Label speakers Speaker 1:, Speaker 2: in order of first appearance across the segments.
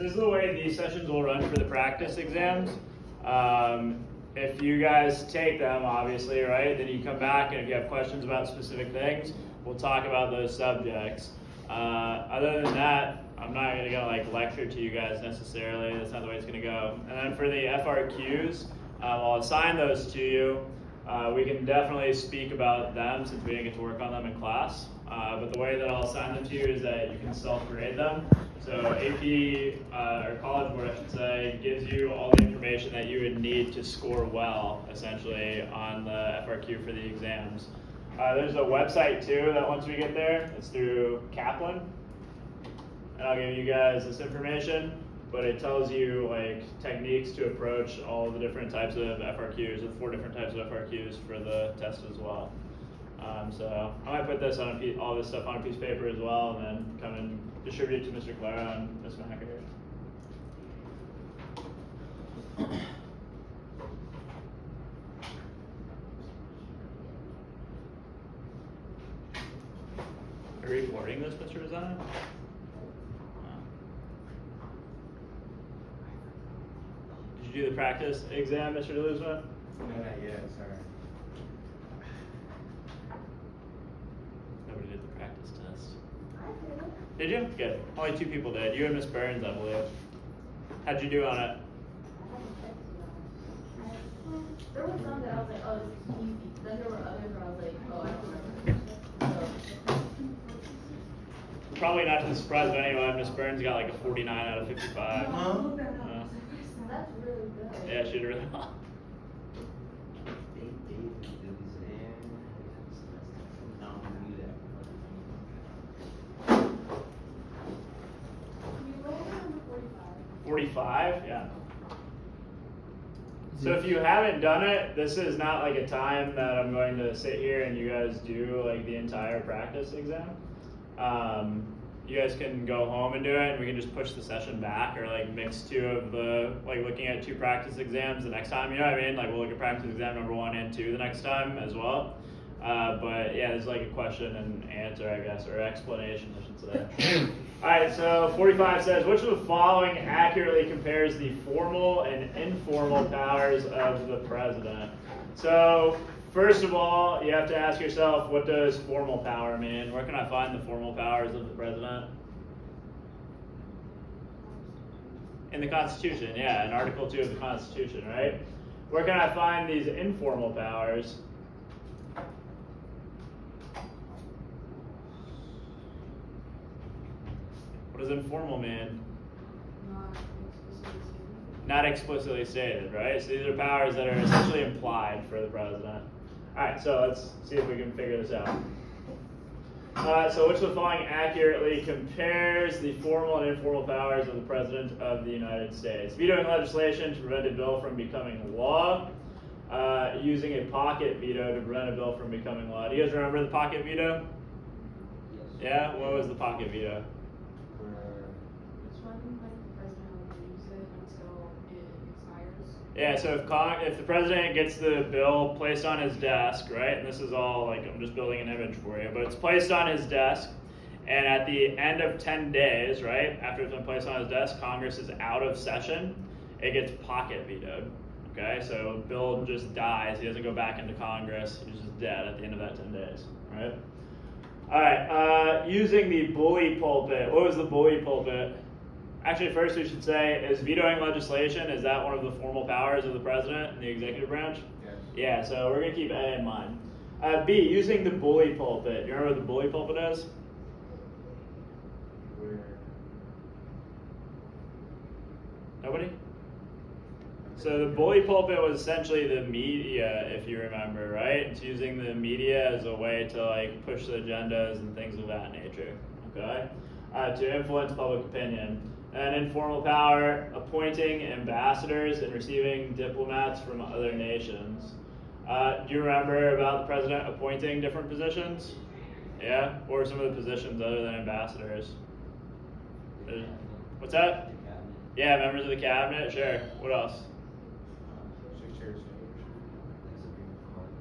Speaker 1: So this is the way these sessions will run for the practice exams. Um, if you guys take them, obviously, right, then you come back and if you have questions about specific things, we'll talk about those subjects. Uh, other than that, I'm not gonna go like lecture to you guys necessarily. That's not the way it's gonna go. And then for the FRQs, uh, I'll assign those to you. Uh, we can definitely speak about them since we didn't get to work on them in class. Uh, but the way that I'll assign them to you is that you can self-grade them. So AP, uh, or College Board I should say, gives you all the information that you would need to score well, essentially, on the FRQ for the exams. Uh, there's a website too that once we get there, it's through Kaplan. And I'll give you guys this information, but it tells you like techniques to approach all the different types of FRQs, the four different types of FRQs for the test as well. Um, so I might put this on a piece, all this stuff on a piece of paper as well, and then come and distribute it to Mr. Clara and Ms. Macker. Are you recording this, Mr. Design? Did you do the practice exam, Mr. DeLuzma?
Speaker 2: No, not yet, sorry.
Speaker 1: Nobody did the practice test. Did you? Good. Only two people did. You and Miss Burns, I believe. How'd you do on it?
Speaker 3: There was some that I was like, oh, this is easy. Then there were others where I was like, oh, I don't remember. So,
Speaker 1: Probably not to the surprise of anyone. Miss Burns got like a 49 out of 55.
Speaker 2: Huh?
Speaker 1: Uh,
Speaker 3: that's really good.
Speaker 1: yeah, she did really well.
Speaker 2: They did the exam. I don't do that.
Speaker 3: You rolled it on the forty-five.
Speaker 1: 45? Yeah. So if you haven't done it, this is not like a time that I'm going to sit here and you guys do like the entire practice exam. Um, you guys can go home and do it, and we can just push the session back, or like mix two of the like looking at two practice exams the next time. You know what I mean? Like we'll look at practice exam number one and two the next time as well. Uh, but yeah, there's like a question and answer, I guess, or explanation, I should say. All right, so 45 says, which of the following accurately compares the formal and informal powers of the president? So, first of all, you have to ask yourself, what does formal power mean? Where can I find the formal powers of the president? In the Constitution, yeah, in Article 2 of the Constitution, right? Where can I find these informal powers? What does informal mean? Not explicitly stated, right? So these are powers that are essentially implied for the president. All right, so let's see if we can figure this out. Uh, so which of the following accurately compares the formal and informal powers of the President of the United States? Vetoing legislation to prevent a bill from becoming law, uh, using a pocket veto to prevent a bill from becoming law. Do you guys remember the pocket veto? Yeah, what was the pocket veto?
Speaker 3: Which one, like, the president will use it until it expires?
Speaker 1: Yeah, so if Con- if the president gets the bill placed on his desk, right, and this is all like I'm just building an image for you, but it's placed on his desk, and at the end of 10 days, right, after it's been placed on his desk, Congress is out of session, it gets pocket vetoed. Okay, so bill just dies. He doesn't go back into Congress. He's just dead at the end of that 10 days, right? All right, uh, using the bully pulpit. What was the bully pulpit? Actually, first we should say, is vetoing legislation, is that one of the formal powers of the president in the executive branch?
Speaker 2: Yes.
Speaker 1: Yeah, so we're going to keep A in mind. Uh, B, using the bully pulpit. You remember what the bully pulpit is?
Speaker 2: Where?
Speaker 1: Nobody? So the bully pulpit was essentially the media, if you remember, right? It's using the media as a way to like push the agendas and things of that nature. Okay, uh, to influence public opinion. And informal power, appointing ambassadors and receiving diplomats from other nations. Uh, do you remember about the president appointing different positions? Yeah, were some of the positions other than ambassadors? What's that? Yeah, members of the cabinet. Sure. What else?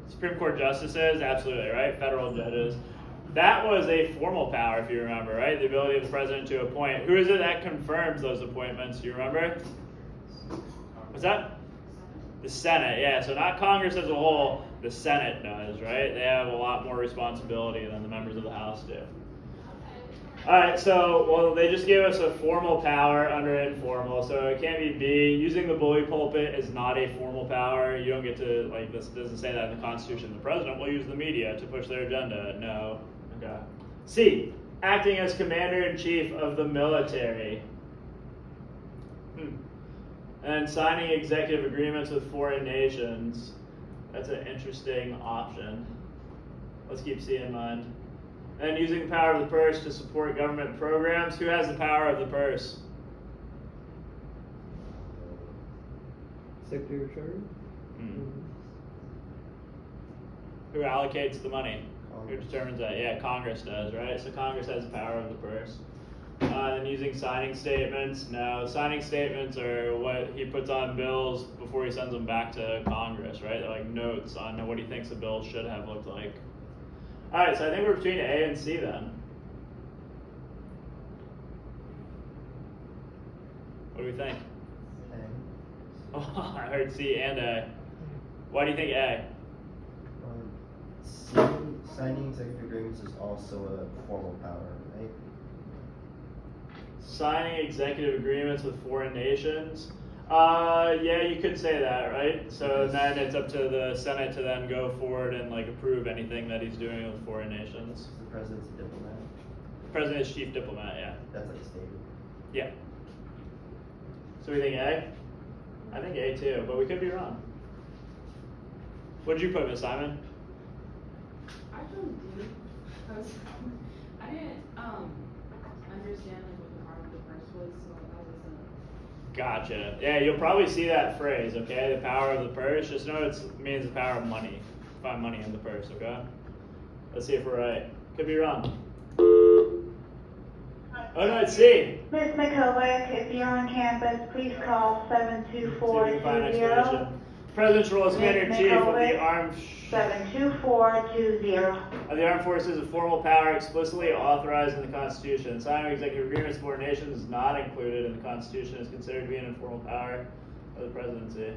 Speaker 1: Supreme Court justices, absolutely, right? Federal judges. That was a formal power, if you remember, right? The ability of the president to appoint. Who is it that confirms those appointments? Do you remember? What's that? The Senate, yeah. So not Congress as a whole, the Senate does, right? They have a lot more responsibility than the members of the House do. All right, so well, they just gave us a formal power under informal, so it can't be B. Using the bully pulpit is not a formal power. You don't get to like this doesn't say that in the Constitution. The president will use the media to push their agenda. No. Okay. C. Acting as commander in chief of the military. Hmm. And signing executive agreements with foreign nations. That's an interesting option. Let's keep C in mind. And using the power of the purse to support government programs. Who has the power of the purse?
Speaker 4: Secretary of Treasury?
Speaker 1: Hmm. Who allocates the money? Who determines that? Yeah, Congress does, right? So Congress has the power of the purse. Uh, and using signing statements. No, signing statements are what he puts on bills before he sends them back to Congress, right? They're like notes on what he thinks the bill should have looked like. All right, so I think we're between A and C then. What do we think?
Speaker 5: A.
Speaker 1: Oh, I heard C and A. Why do you think A?
Speaker 5: Um, signing, executive agreements is also a formal power, right?
Speaker 1: Signing executive agreements with foreign nations. Uh, yeah, you could say that, right? So then it's up to the Senate to then go forward and like approve anything that he's doing with foreign nations.
Speaker 5: The president's a diplomat.
Speaker 1: President is chief diplomat, yeah.
Speaker 5: That's like stated.
Speaker 1: Yeah. So we think A? I think A too, but we could be wrong. What did you put, Miss Simon?
Speaker 3: I don't do, cause I didn't, um, understand like what the power of the purse was, so I wasn't.
Speaker 1: Gotcha. Yeah, you'll probably see that phrase, okay? The power of the purse. Just know it means the power of money. Find money in the purse, okay? Let's see if we're right. Could be wrong. Oh no, it's C.
Speaker 6: Ms. McCullough, if you're on campus, please call seven two four
Speaker 1: See if we
Speaker 6: two
Speaker 1: can find an
Speaker 6: zero.
Speaker 1: explanation. President's role as commander chief of the armed
Speaker 6: Seven two four two zero.
Speaker 1: of the armed forces is a formal power explicitly authorized in the Constitution. Signing executive agreements for foreign nations is not included in the Constitution. is considered to be an informal power of the presidency.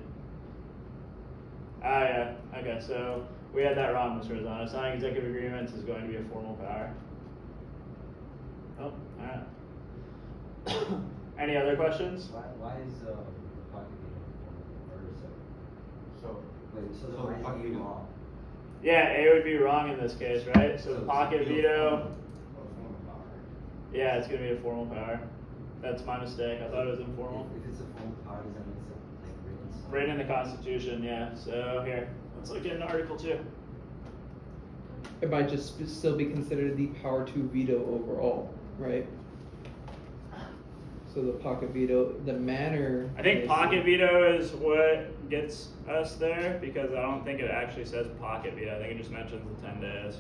Speaker 1: Ah, yeah. Okay, so we had that wrong, Mr. Razzano. Signing executive agreements is going to be a formal power. Oh, all right. Any other questions?
Speaker 2: Why, why is, uh, pocket being or is it? So.
Speaker 7: Wait, so
Speaker 2: So
Speaker 1: Yeah, A would be wrong in this case, right? So the pocket veto. Yeah, it's gonna be a formal power. That's my mistake. I thought it was informal.
Speaker 7: If it's a formal power, does that mean it's like written? somewhere?
Speaker 1: Right in the Constitution, yeah. So here, let's look into Article Two.
Speaker 4: It might just still be considered the power to veto overall, right? So the pocket veto, the manner.
Speaker 1: I think pocket veto is what gets us there because I don't think it actually says pocket veto. I think it just mentions the ten days.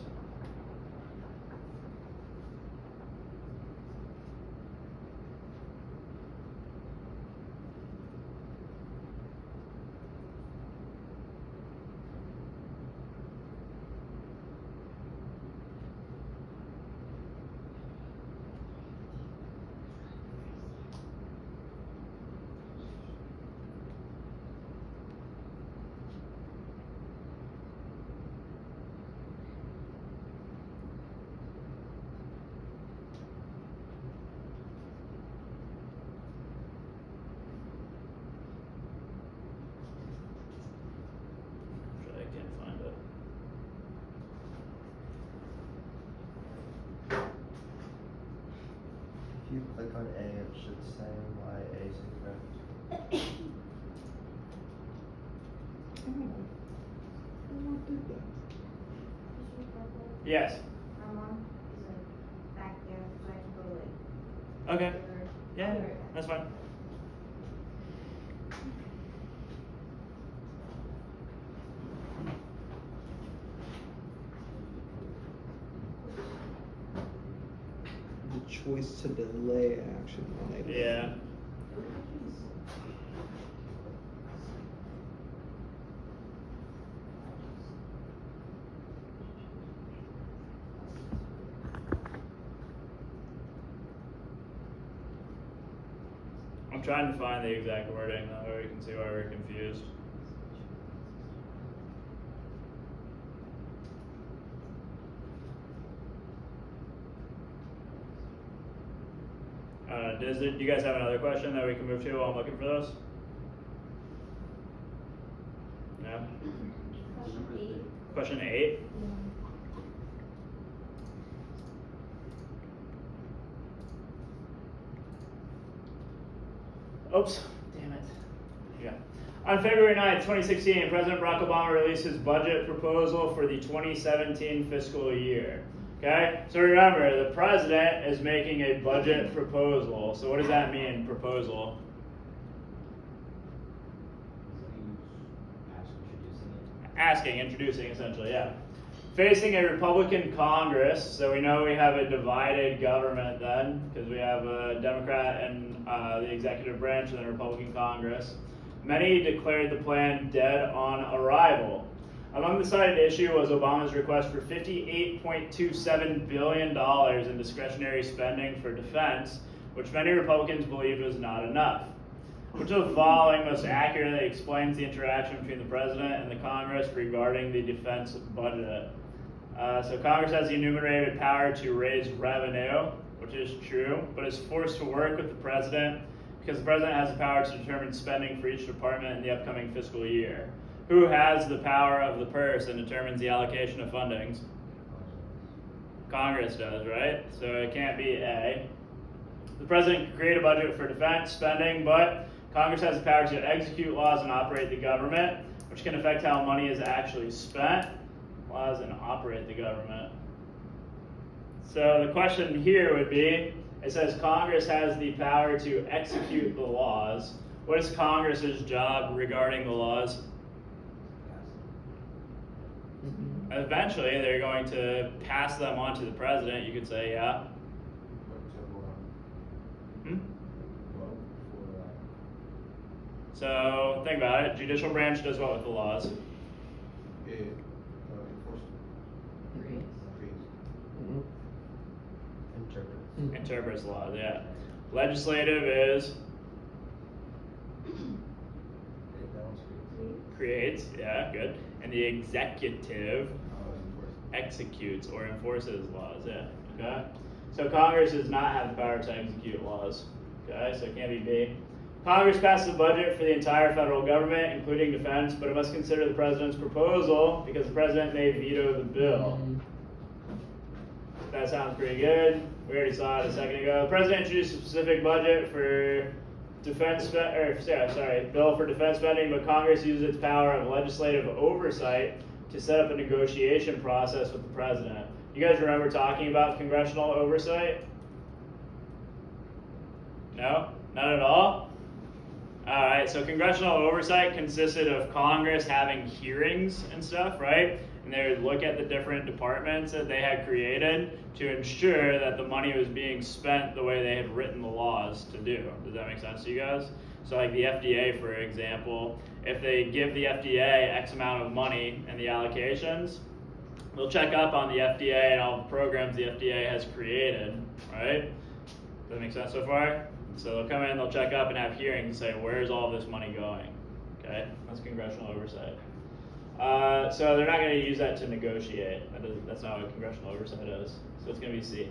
Speaker 8: to
Speaker 4: delay action on.
Speaker 1: Yeah. I'm trying to find the exact wording though, where you can see why we're confused. Does it, do you guys have another question that we can move to while I'm looking for those? No?
Speaker 8: Question eight.
Speaker 1: Question eight? Oops, damn it. Yeah. On February 9th, 2016, President Barack Obama released his budget proposal for the 2017 fiscal year. Okay? So remember, the president is making a budget proposal. So what does that mean, proposal? Asking, introducing essentially, yeah. Facing a Republican Congress, so we know we have a divided government then, because we have a Democrat and uh, the executive branch and a Republican Congress. Many declared the plan dead on arrival. Among the cited issue was Obama's request for $58.27 billion in discretionary spending for defense, which many Republicans believed was not enough. Which of the following most accurately explains the interaction between the president and the Congress regarding the defense budget? Uh, so Congress has the enumerated power to raise revenue, which is true, but is forced to work with the president because the president has the power to determine spending for each department in the upcoming fiscal year. Who has the power of the purse and determines the allocation of fundings? Congress does, right? So it can't be A. The president can create a budget for defense spending, but Congress has the power to execute laws and operate the government, which can affect how money is actually spent. Laws and operate the government. So the question here would be it says Congress has the power to execute the laws. What is Congress's job regarding the laws? Eventually, they're going to pass them on to the president. You could say, yeah. Hmm? So think about it. Judicial branch does what with the laws?
Speaker 5: Interpret.
Speaker 4: Mhm.
Speaker 1: Interprets laws, yeah. Legislative is
Speaker 7: That one's great.
Speaker 1: Creates, yeah, good. And the executive executes or enforces laws, yeah. Okay? So Congress does not have the power to execute laws. Okay, so it can't be B. Congress passes a budget for the entire federal government, including defense, but it must consider the president's proposal because the president may veto the bill. That sounds pretty good. We already saw it a second ago. The president introduced a specific budget for defense, or yeah, sorry, bill for defense spending, but Congress uses its power of legislative oversight to set up a negotiation process with the president. You guys remember talking about congressional oversight? No, not at all. All right, so congressional oversight consisted of Congress having hearings and stuff, right? And they would look at the different departments that they had created to ensure that the money was being spent the way they had written the laws to do. Does that make sense to you guys? So, like the FDA, for example, if they give the FDA X amount of money and the allocations, they'll check up on the FDA and all the programs the FDA has created, right? Does that make sense so far? So they'll come in, they'll check up and have hearings and say, where's all this money going? Okay, that's congressional oversight. Uh, so they're not going to use that to negotiate. That doesn't, that's not what congressional oversight is. So it's going to be C.
Speaker 7: In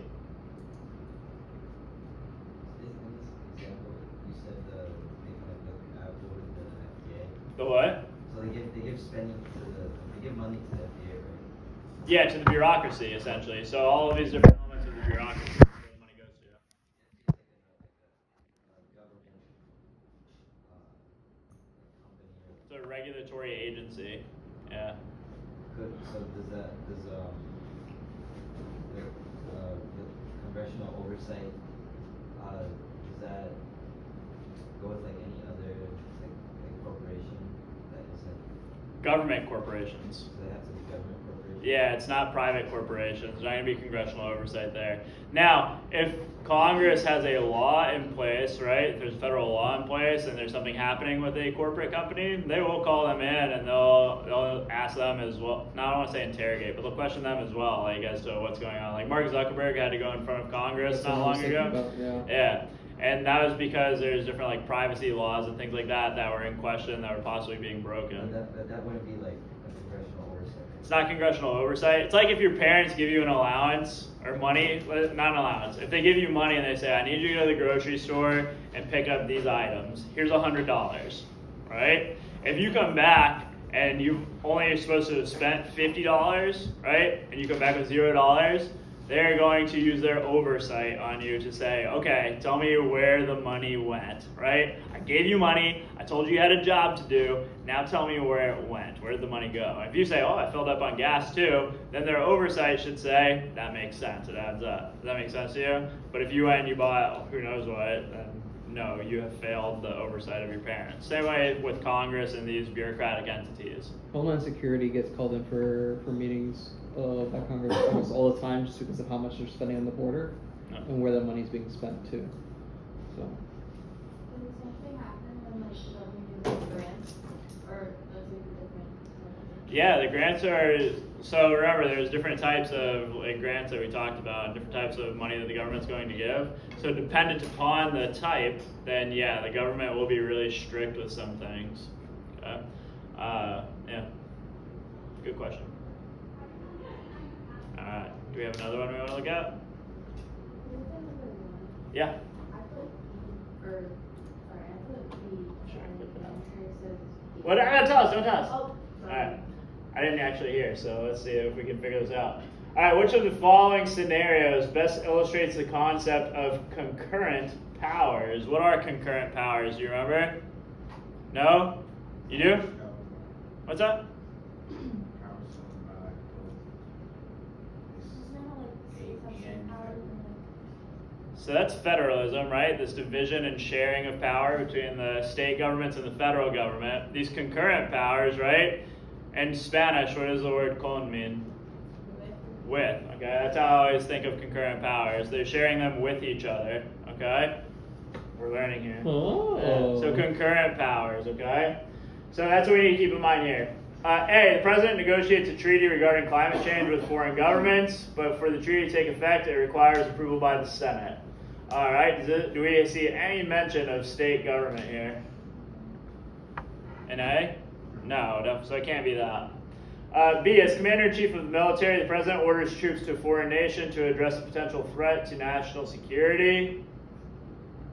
Speaker 7: in this example, you said the, they kind of look Apple with the FDA.
Speaker 1: The what?
Speaker 7: So they give, they give spending to the, they give money to the FDA, right?
Speaker 1: Yeah, to the bureaucracy essentially. So all of these different elements of the bureaucracy, where the money goes to.
Speaker 7: It's like a, like a, a government, company or.
Speaker 1: It's a regulatory agency. Yeah.
Speaker 7: Good, so does that, does, um, the, uh, the congressional oversight, uh, does that go with like any other, like, like corporation that is like,
Speaker 1: Government corporations.
Speaker 7: does it have to be government?
Speaker 1: Yeah, it's not private corporations. There's not going to be congressional oversight there. Now, if Congress has a law in place, right? There's federal law in place, and there's something happening with a corporate company, they will call them in and they'll they'll ask them as well. Not I don't want to say interrogate, but they'll question them as well, like as to what's going on. Like Mark Zuckerberg had to go in front of Congress
Speaker 4: That's
Speaker 1: not
Speaker 4: what I was
Speaker 1: long ago.
Speaker 4: about, yeah.
Speaker 1: Yeah. And that was because there's different like privacy laws and things like that that were in question that were possibly being broken.
Speaker 7: But that, but that wouldn't be like a congressional oversight.
Speaker 1: It's not congressional oversight. It's like if your parents give you an allowance or money, uh, not an allowance. If they give you money and they say, I need you to go to the grocery store and pick up these items, here's a hundred dollars, right? If you come back and you only are supposed to have spent fifty dollars, right? And you come back with zero dollars, they're going to use their oversight on you to say, okay, tell me where the money went, right? I gave you money, I told you you had a job to do, now tell me where it went. Where did the money go? If you say, oh, I filled up on gas too, then their oversight should say, that makes sense, it adds up. Does that make sense to you? But if you went and you bought who knows what, then no, you have failed the oversight of your parents. Same way with Congress and these bureaucratic entities.
Speaker 4: Homeland Security gets called in for, for meetings uh, by Congress almost all the time just because of how much they're spending on the border
Speaker 1: No.
Speaker 4: and where that money is being spent too. So,
Speaker 8: Does the same thing happen when like the government gives grants or does it be different?
Speaker 1: Yeah, the grants are. So remember, there's different types of like grants that we talked about, different types of money that the government's going to give. So dependent upon the type, then yeah, the government will be really strict with some things. Okay. Uh, yeah. Good question. All right. Do we have another one we want to look at? Yeah.
Speaker 8: I put or, sorry, I put B,
Speaker 1: Sure,
Speaker 8: and
Speaker 1: put
Speaker 8: the
Speaker 1: that.
Speaker 8: answer says.
Speaker 1: What? Uh, tell us. Don't tell us.
Speaker 8: Oh,
Speaker 1: All I didn't actually hear, so let's see if we can figure this out. All right, which of the following scenarios best illustrates the concept of concurrent powers? What are concurrent powers? Do you remember? No? You do? What's that?
Speaker 8: Isn't that like states have some power and like?
Speaker 1: So that's federalism, right? This division and sharing of power between the state governments and the federal government. These concurrent powers, right? In Spanish, what does the word con mean? with. Okay, that's how I always think of concurrent powers. They're sharing them with each other. Okay, we're learning here.
Speaker 4: Oh.
Speaker 1: Yeah, So concurrent powers. Okay, so that's what we need to keep in mind here. Uh, a, the president negotiates a treaty regarding climate change with foreign governments, but for the treaty to take effect, it requires approval by the Senate. All right, do we see any mention of state government here? An A? No, so it can't be that. Uh, B, as commander in chief of the military, the president orders troops to a foreign nation to address a potential threat to national security.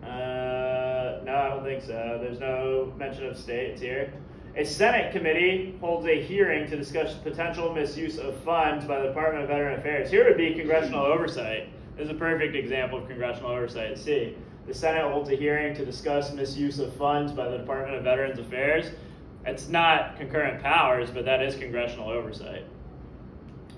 Speaker 1: Uh, no, I don't think so. There's no mention of states here. A Senate committee holds a hearing to discuss potential misuse of funds by the Department of Veteran Affairs. Here would be congressional oversight. This is a perfect example of congressional oversight. C. The Senate holds a hearing to discuss misuse of funds by the Department of Veterans Affairs. It's not concurrent powers, but that is congressional oversight.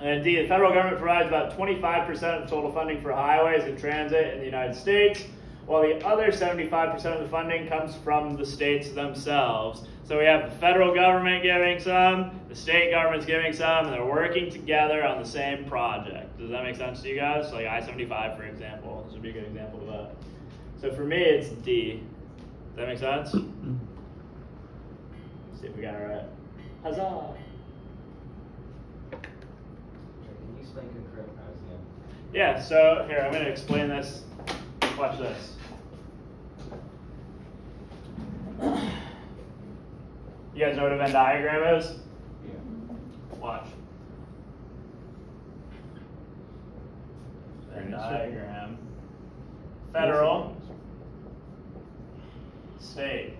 Speaker 1: And D, the federal government provides about 25% of total funding for highways and transit in the United States, while the other 75% of the funding comes from the states themselves. So we have the federal government giving some, the state government's giving some, and they're working together on the same project. Does that make sense to you guys? Like I-75, for example. This would be a good example of that. So for me, it's D. Does that make sense? see if we got it right. Huzzah!
Speaker 7: Can you explain concurrent again?
Speaker 1: Yeah, so here, I'm going to explain this. Watch this. You guys know what a Venn diagram is? Yeah. Watch. Venn diagram. Federal. State.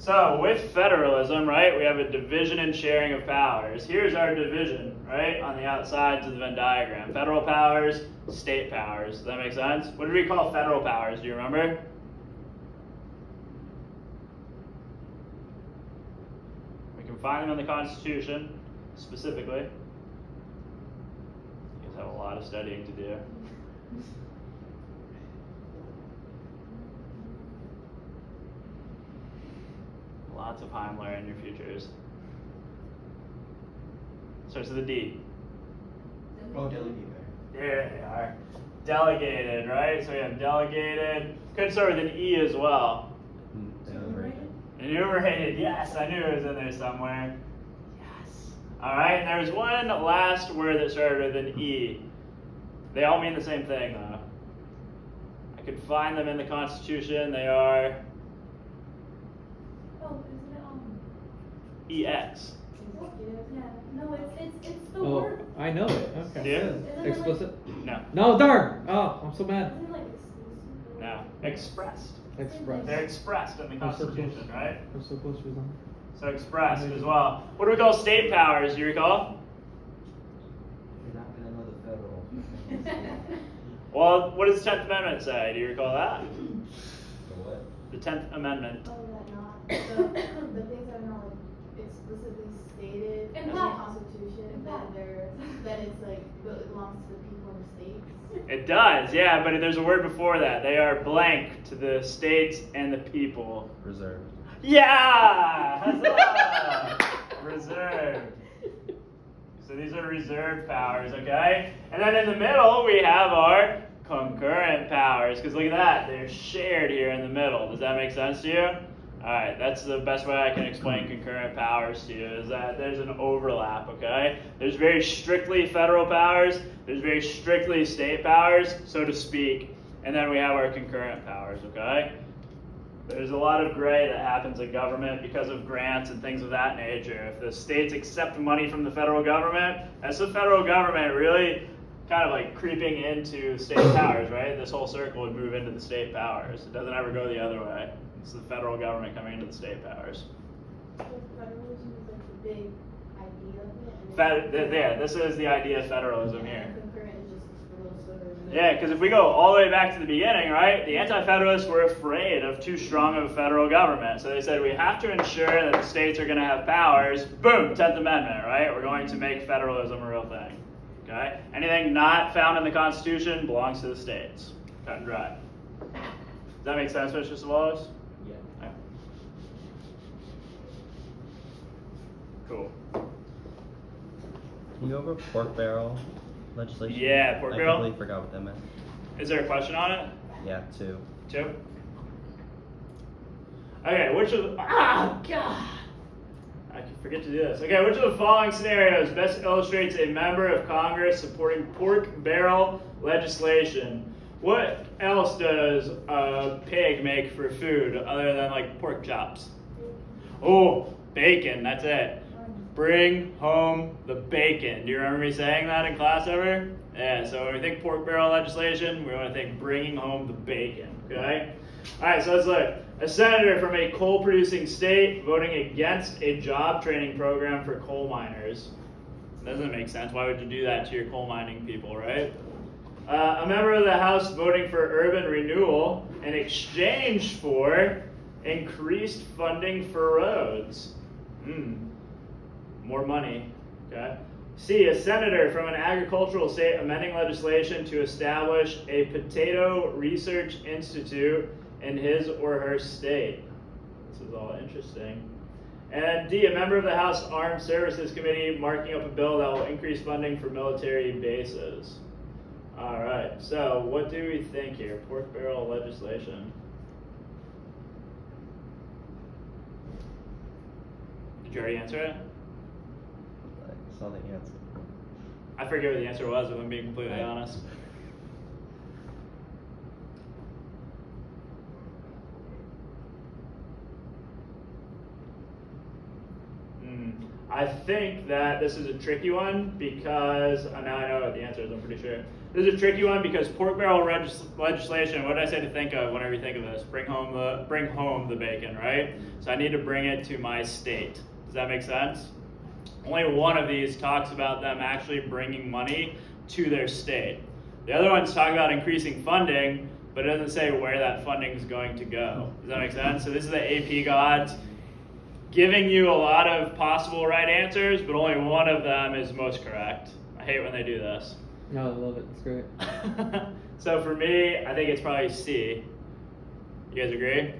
Speaker 1: So with federalism, right, we have a division and sharing of powers. Here's our division, right, on the outsides of the Venn diagram. Federal powers, state powers. Does that make sense? What did we call federal powers? Do you remember? We can find them in the Constitution, specifically. You guys have a lot of studying to do. Lots of Heimler in your futures. Starts with a D.
Speaker 5: Oh, delegate
Speaker 1: There they are. Delegated, right? So we have delegated. Could start with an E as well. Hmm.
Speaker 5: Enumerated.
Speaker 1: Enumerated, yes, I knew it was in there somewhere. Yes. All right, and there's one last word that started with an E. They all mean the same thing, though. I could find them in the Constitution. They are
Speaker 8: Oh, isn't it, um,
Speaker 1: EX.
Speaker 8: Yeah, no, it's, it's, it's the
Speaker 4: Oh,
Speaker 8: word.
Speaker 4: I know it. Okay.
Speaker 1: Do you?
Speaker 8: Isn't it like-
Speaker 4: Explicit?
Speaker 1: No,
Speaker 4: No, darn! Oh, I'm so mad.
Speaker 8: Isn't it like
Speaker 1: no. Expressed.
Speaker 4: Express.
Speaker 1: They're expressed in the
Speaker 4: I'm so close.
Speaker 1: Constitution, right?
Speaker 4: I'm so close to resign.
Speaker 1: So expressed as well. What do we call state powers? Do you recall?
Speaker 7: You're not gonna know the federal.
Speaker 1: Well, what does the Tenth Amendment say? Do you recall that?
Speaker 7: The what?
Speaker 1: The Tenth Amendment.
Speaker 8: Oh, that not, the, the things that are not like explicitly stated in the Constitution, that they're, that it's like, it belongs to the people and the states.
Speaker 1: It does, yeah, but there's a word before that. They are blank to the states and the people.
Speaker 5: Reserved.
Speaker 1: Yeah! Huzzah! Reserved. So these are reserved powers, okay? And then in the middle, we have our concurrent powers, because look at that. They're shared here in the middle. Does that make sense to you? Alright, that's the best way I can explain concurrent powers to you, is that there's an overlap, okay? There's very strictly federal powers, there's very strictly state powers, so to speak, and then we have our concurrent powers, okay? There's a lot of gray that happens in government because of grants and things of that nature. If the states accept money from the federal government, that's the federal government really kind of like creeping into state powers, right? This whole circle would move into the state powers. It doesn't ever go the other way. It's the federal government coming into the state powers.
Speaker 8: So federalism is like the big idea of it.
Speaker 1: Fed, yeah, this is the idea of federalism here.
Speaker 8: And concurrent is just a little sort of.
Speaker 1: Yeah, because if we go all the way back to the beginning, right, the Anti Federalists were afraid of too strong of a federal government. So they said we have to ensure that the states are going to have powers. Boom, 10th Amendment, right? We're going to make federalism a real thing. Okay? Anything not found in the Constitution belongs to the states. Cut and dry. Does that make sense, Mr. Savalos?
Speaker 7: Yeah.
Speaker 1: Okay. Cool.
Speaker 9: Can you go over pork barrel legislation?
Speaker 1: Yeah, pork
Speaker 9: I
Speaker 1: barrel?
Speaker 9: completely forgot what that meant.
Speaker 1: Is there a question on it?
Speaker 9: Yeah, two.
Speaker 1: Two. Okay, which of ah God, I can forget to do this. Okay, which of the following scenarios best illustrates a member of Congress supporting pork barrel legislation? What else does a pig make for food other than like pork chops? Oh, bacon. That's it. Bring home the bacon. Do you remember me saying that in class ever? Yeah, so when we think pork barrel legislation, we want to think bringing home the bacon, okay? All right, so let's look. A senator from a coal producing state voting against a job training program for coal miners. Doesn't make sense. Why would you do that to your coal mining people, right? Uh, a member of the House voting for urban renewal in exchange for increased funding for roads. Hmm more money. Okay. C, a senator from an agricultural state amending legislation to establish a potato research institute in his or her state. This is all interesting. And D, a member of the House Armed Services Committee marking up a bill that will increase funding for military bases. All right, so what do we think here? Pork barrel legislation. Did you already answer it?
Speaker 9: I saw the answer.
Speaker 1: I forget what the answer was, if I'm being completely
Speaker 9: Right.
Speaker 1: honest. Hmm. I think that this is a tricky one because uh, now I know what the answer is. I'm pretty sure this is a tricky one because pork barrel legislation. What did I say to think of whenever you think of this? Bring home the bring home the bacon, right? So I need to bring it to my state. Does that make sense? Only one of these talks about them actually bringing money to their state. The other ones talk about increasing funding, but it doesn't say where that funding is going to go. Does that make sense? So this is the AP gods giving you a lot of possible right answers, but only one of them is most correct. I hate when they do this.
Speaker 4: No, I love it. It's great.
Speaker 1: so for me, I think it's probably C. You guys agree?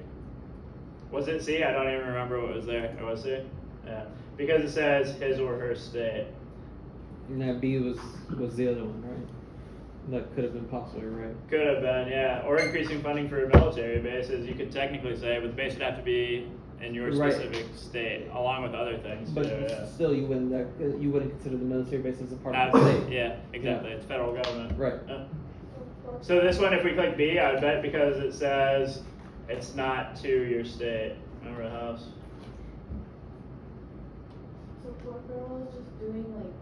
Speaker 1: Was it C? I don't even remember what was there. It was C? Yeah. Because it says his or her state.
Speaker 4: And that B was was the other one, right? That could have been possibly right.
Speaker 1: Could have been, yeah. Or increasing funding for military bases, you could technically say, but the base would have to be in your
Speaker 4: Right.
Speaker 1: specific state, along with other things.
Speaker 4: But
Speaker 1: too, yeah.
Speaker 4: still, you wouldn't that, uh, you wouldn't consider the military base as a part of the state.
Speaker 1: yeah, exactly.
Speaker 4: Yeah.
Speaker 1: It's federal government.
Speaker 4: Right.
Speaker 1: Yeah. So this one, if we click B, I would bet because it says it's not to your state. Remember the house?
Speaker 8: So Pork Barrel is just doing like,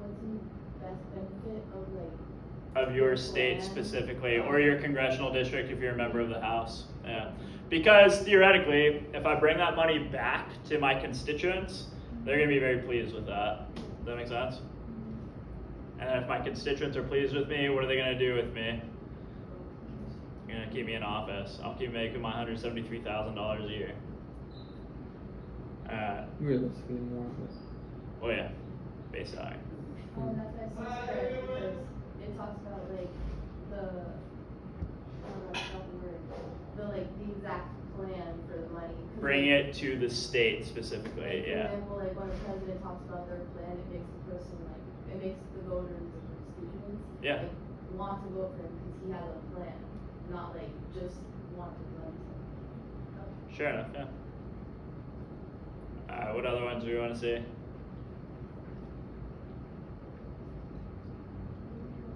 Speaker 8: what's in the best benefit of like,
Speaker 1: Of your state specifically, or your congressional district if you're a member of the House. Yeah. Because theoretically, if I bring that money back to my constituents, they're going to be very pleased with that. Does that make sense? And if my constituents are pleased with me, what are they going to do with me? They're going to keep me in office. I'll keep making my $173,000 a year. Uh,
Speaker 4: Realistically, more of it.
Speaker 1: Oh, yeah. Base salary.
Speaker 8: oh, that's so because it talks about like the, oh, that's not the word, the like, the exact plan for the money.
Speaker 1: Bring
Speaker 8: like,
Speaker 1: it to the state specifically, yeah.
Speaker 8: For example, like when the president talks about their plan, it makes the person like, it makes the voters and constituents.
Speaker 1: Yeah.
Speaker 8: Like, want to vote for him because he has a plan, not like just want to run something.
Speaker 1: Sure enough, yeah. Uh, what other ones do we want to see?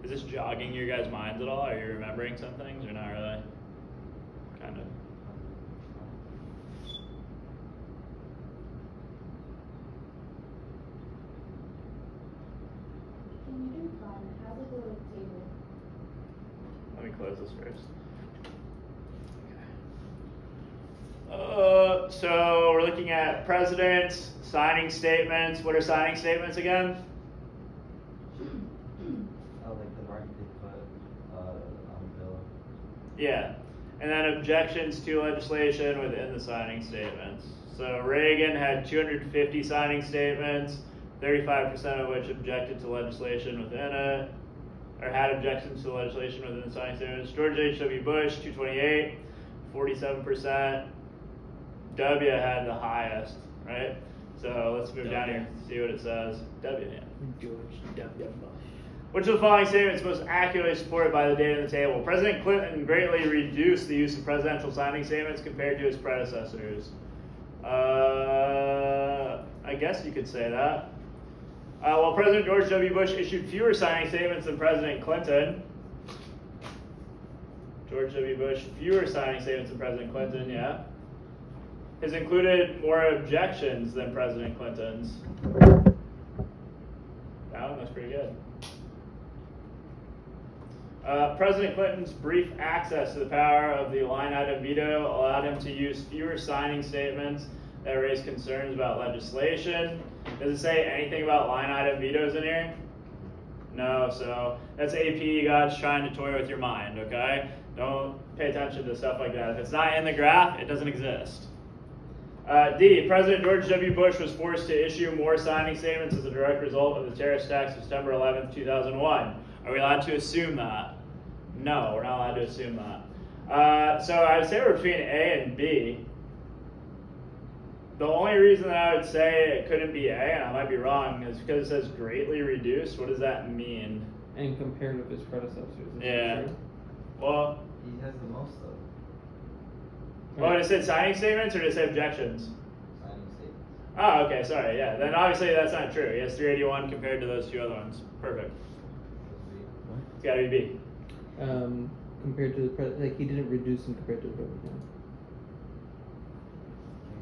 Speaker 1: Is this jogging your guys' minds at all? Are you remembering some things or not really? Kind of.
Speaker 8: Can you do fun? How's it go with table?
Speaker 1: Let me close this first. Uh, so we're looking at presidents, signing statements. What are signing statements again?
Speaker 7: Oh, like the market they put, uh, on the bill.
Speaker 1: Yeah, and then objections to legislation within the signing statements. So Reagan had 250 signing statements, 35% of which objected to legislation within it, or had objections to legislation within the signing statements. George H.W. Bush, 228, 47%. W had the highest, right? So let's move down here and see what it says. W.
Speaker 4: George W. Bush.
Speaker 1: Which of the following statements most accurately supported by the data in the table? President Clinton greatly reduced the use of presidential signing statements compared to his predecessors. Uh, I guess you could say that. Uh, while President George W. Bush issued fewer signing statements than President Clinton, George W. Bush fewer signing statements than President Clinton, yeah, has included more objections than President Clinton's. That one looks pretty good. Uh, President Clinton's brief access to the power of the line item veto allowed him to use fewer signing statements that raised concerns about legislation. Does it say anything about line item vetoes in here? No, so that's AP God's trying to toy with your mind, okay? Don't pay attention to stuff like that. If it's not in the graph, it doesn't exist. Uh, D. President George W. Bush was forced to issue more signing statements as a direct result of the terrorist attacks of September 11, 2001. Are we allowed to assume that? No, we're not allowed to assume that. Uh, so I would say we're between A and B. The only reason that I would say it couldn't be A, and I might be wrong, is because it says greatly reduced. What does that mean?
Speaker 4: And compared with his predecessors. is that
Speaker 1: Yeah.
Speaker 4: true?
Speaker 1: Well,
Speaker 7: He has the most though,
Speaker 1: oh, did it say signing statements or did it say objections?
Speaker 7: signing statements.
Speaker 1: Oh, okay, sorry, yeah. Then obviously that's not true. He has 381 compared to those two other ones. Perfect. It's gotta be B.
Speaker 4: Um, compared to the pre, like he didn't reduce them compared to the president.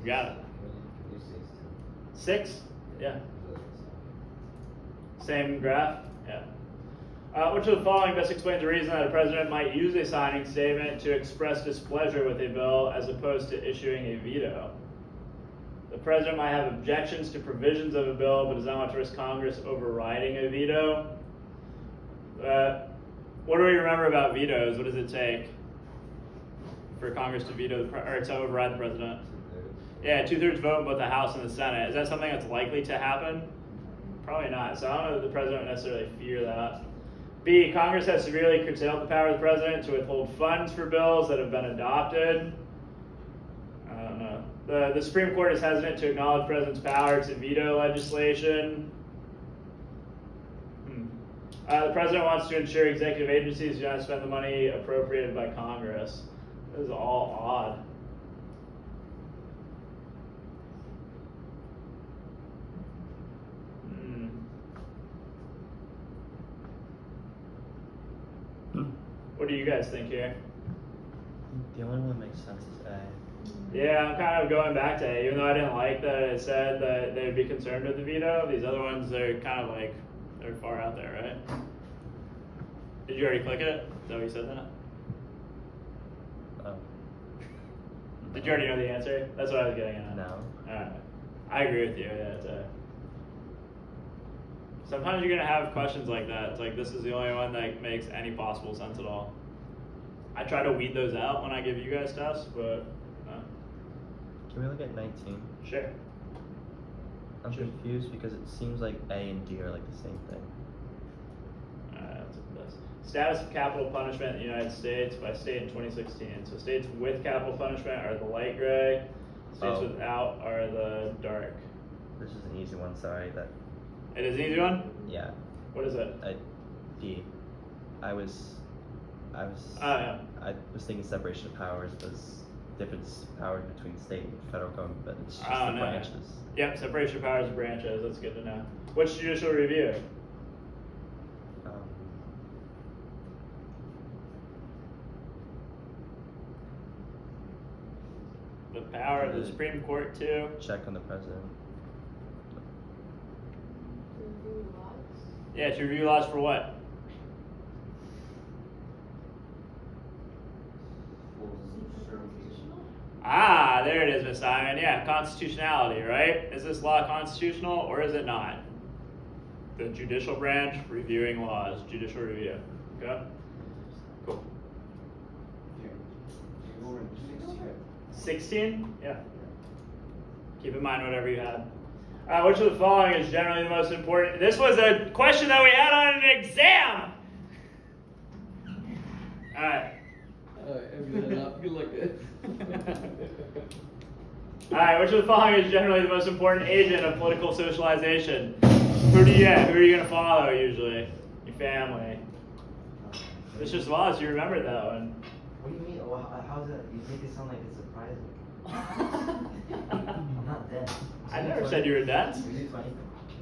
Speaker 1: Got it. Six? Yeah. Same graph? Yeah. Uh, which of the following best explains the reason that a president might use a signing statement to express displeasure with a bill as opposed to issuing a veto? The president might have objections to provisions of a bill but does not want to risk Congress overriding a veto. Uh, what do we remember about vetoes? What does it take for Congress to veto the or to override the president? Yeah, two thirds vote in both the House and the Senate. Is that something that's likely to happen? Probably not. So I don't know that the president would necessarily fear that. B, Congress has severely curtailed the power of the president to withhold funds for bills that have been adopted. I don't know. The, the Supreme Court is hesitant to acknowledge the president's power to veto legislation. Hmm. Uh, the president wants to ensure executive agencies do not spend the money appropriated by Congress. This is all odd. Hmm. What What do you guys think here?
Speaker 9: The only one that makes sense is A.
Speaker 1: Yeah, I'm kind of going back to A. even though I didn't like that it said that they'd be concerned with the veto. These other ones, they're kind of like they're far out there, right? Did you already click it? Is that what you said that?
Speaker 9: Oh.
Speaker 1: Did you already know the answer? That's what I was getting at.
Speaker 9: No.
Speaker 1: Alright. I agree with you. Yeah. It's a... Sometimes you're gonna have questions like that. It's like this is the only one that makes any possible sense at all. I try to weed those out when I give you guys tests, but uh,
Speaker 9: Can we look at 19?
Speaker 1: sure.
Speaker 9: I'm confused because it seems like A and D are like the same thing.
Speaker 1: Uh, Alright, let's look this. Status of capital punishment in the United States by state in 2016. So states with capital punishment are the light gray. States
Speaker 9: Oh.
Speaker 1: without are the dark.
Speaker 9: This is an easy one. Sorry. That.
Speaker 1: It is an easy one.
Speaker 9: Yeah.
Speaker 1: What is it?
Speaker 9: I, D. I was. I was.
Speaker 1: Oh, yeah.
Speaker 9: I was thinking separation of powers was difference of powers between state and federal government, but it's just
Speaker 1: Oh,
Speaker 9: the
Speaker 1: no.
Speaker 9: branches.
Speaker 1: Yep, separation of powers and branches. That's good to know. What's judicial review?
Speaker 9: Um,
Speaker 1: The power of the Supreme Court too.
Speaker 9: check on the president.
Speaker 8: Review laws.
Speaker 1: Yeah, to review laws for what? Ah, there it is, Miss Simon. Yeah, constitutionality, right? Is this law constitutional or is it not? The judicial branch reviewing laws, judicial review. Okay. Cool. Sixteen? Yeah. Keep in mind whatever you had. Uh, which of the following is generally the most important? This was a question that we had on an exam. All right.
Speaker 4: Alright, I'm gonna not be like this.
Speaker 1: All right, which of the following is generally the most important agent of political socialization? Who do you get? Who are you going to follow usually? Your family. It's just laws. You remember that one.
Speaker 7: What do you mean? Oh, how, how's that? You make it sound like it's surprising. I'm not dead.
Speaker 1: I never said you were dense.
Speaker 7: Can we do 20?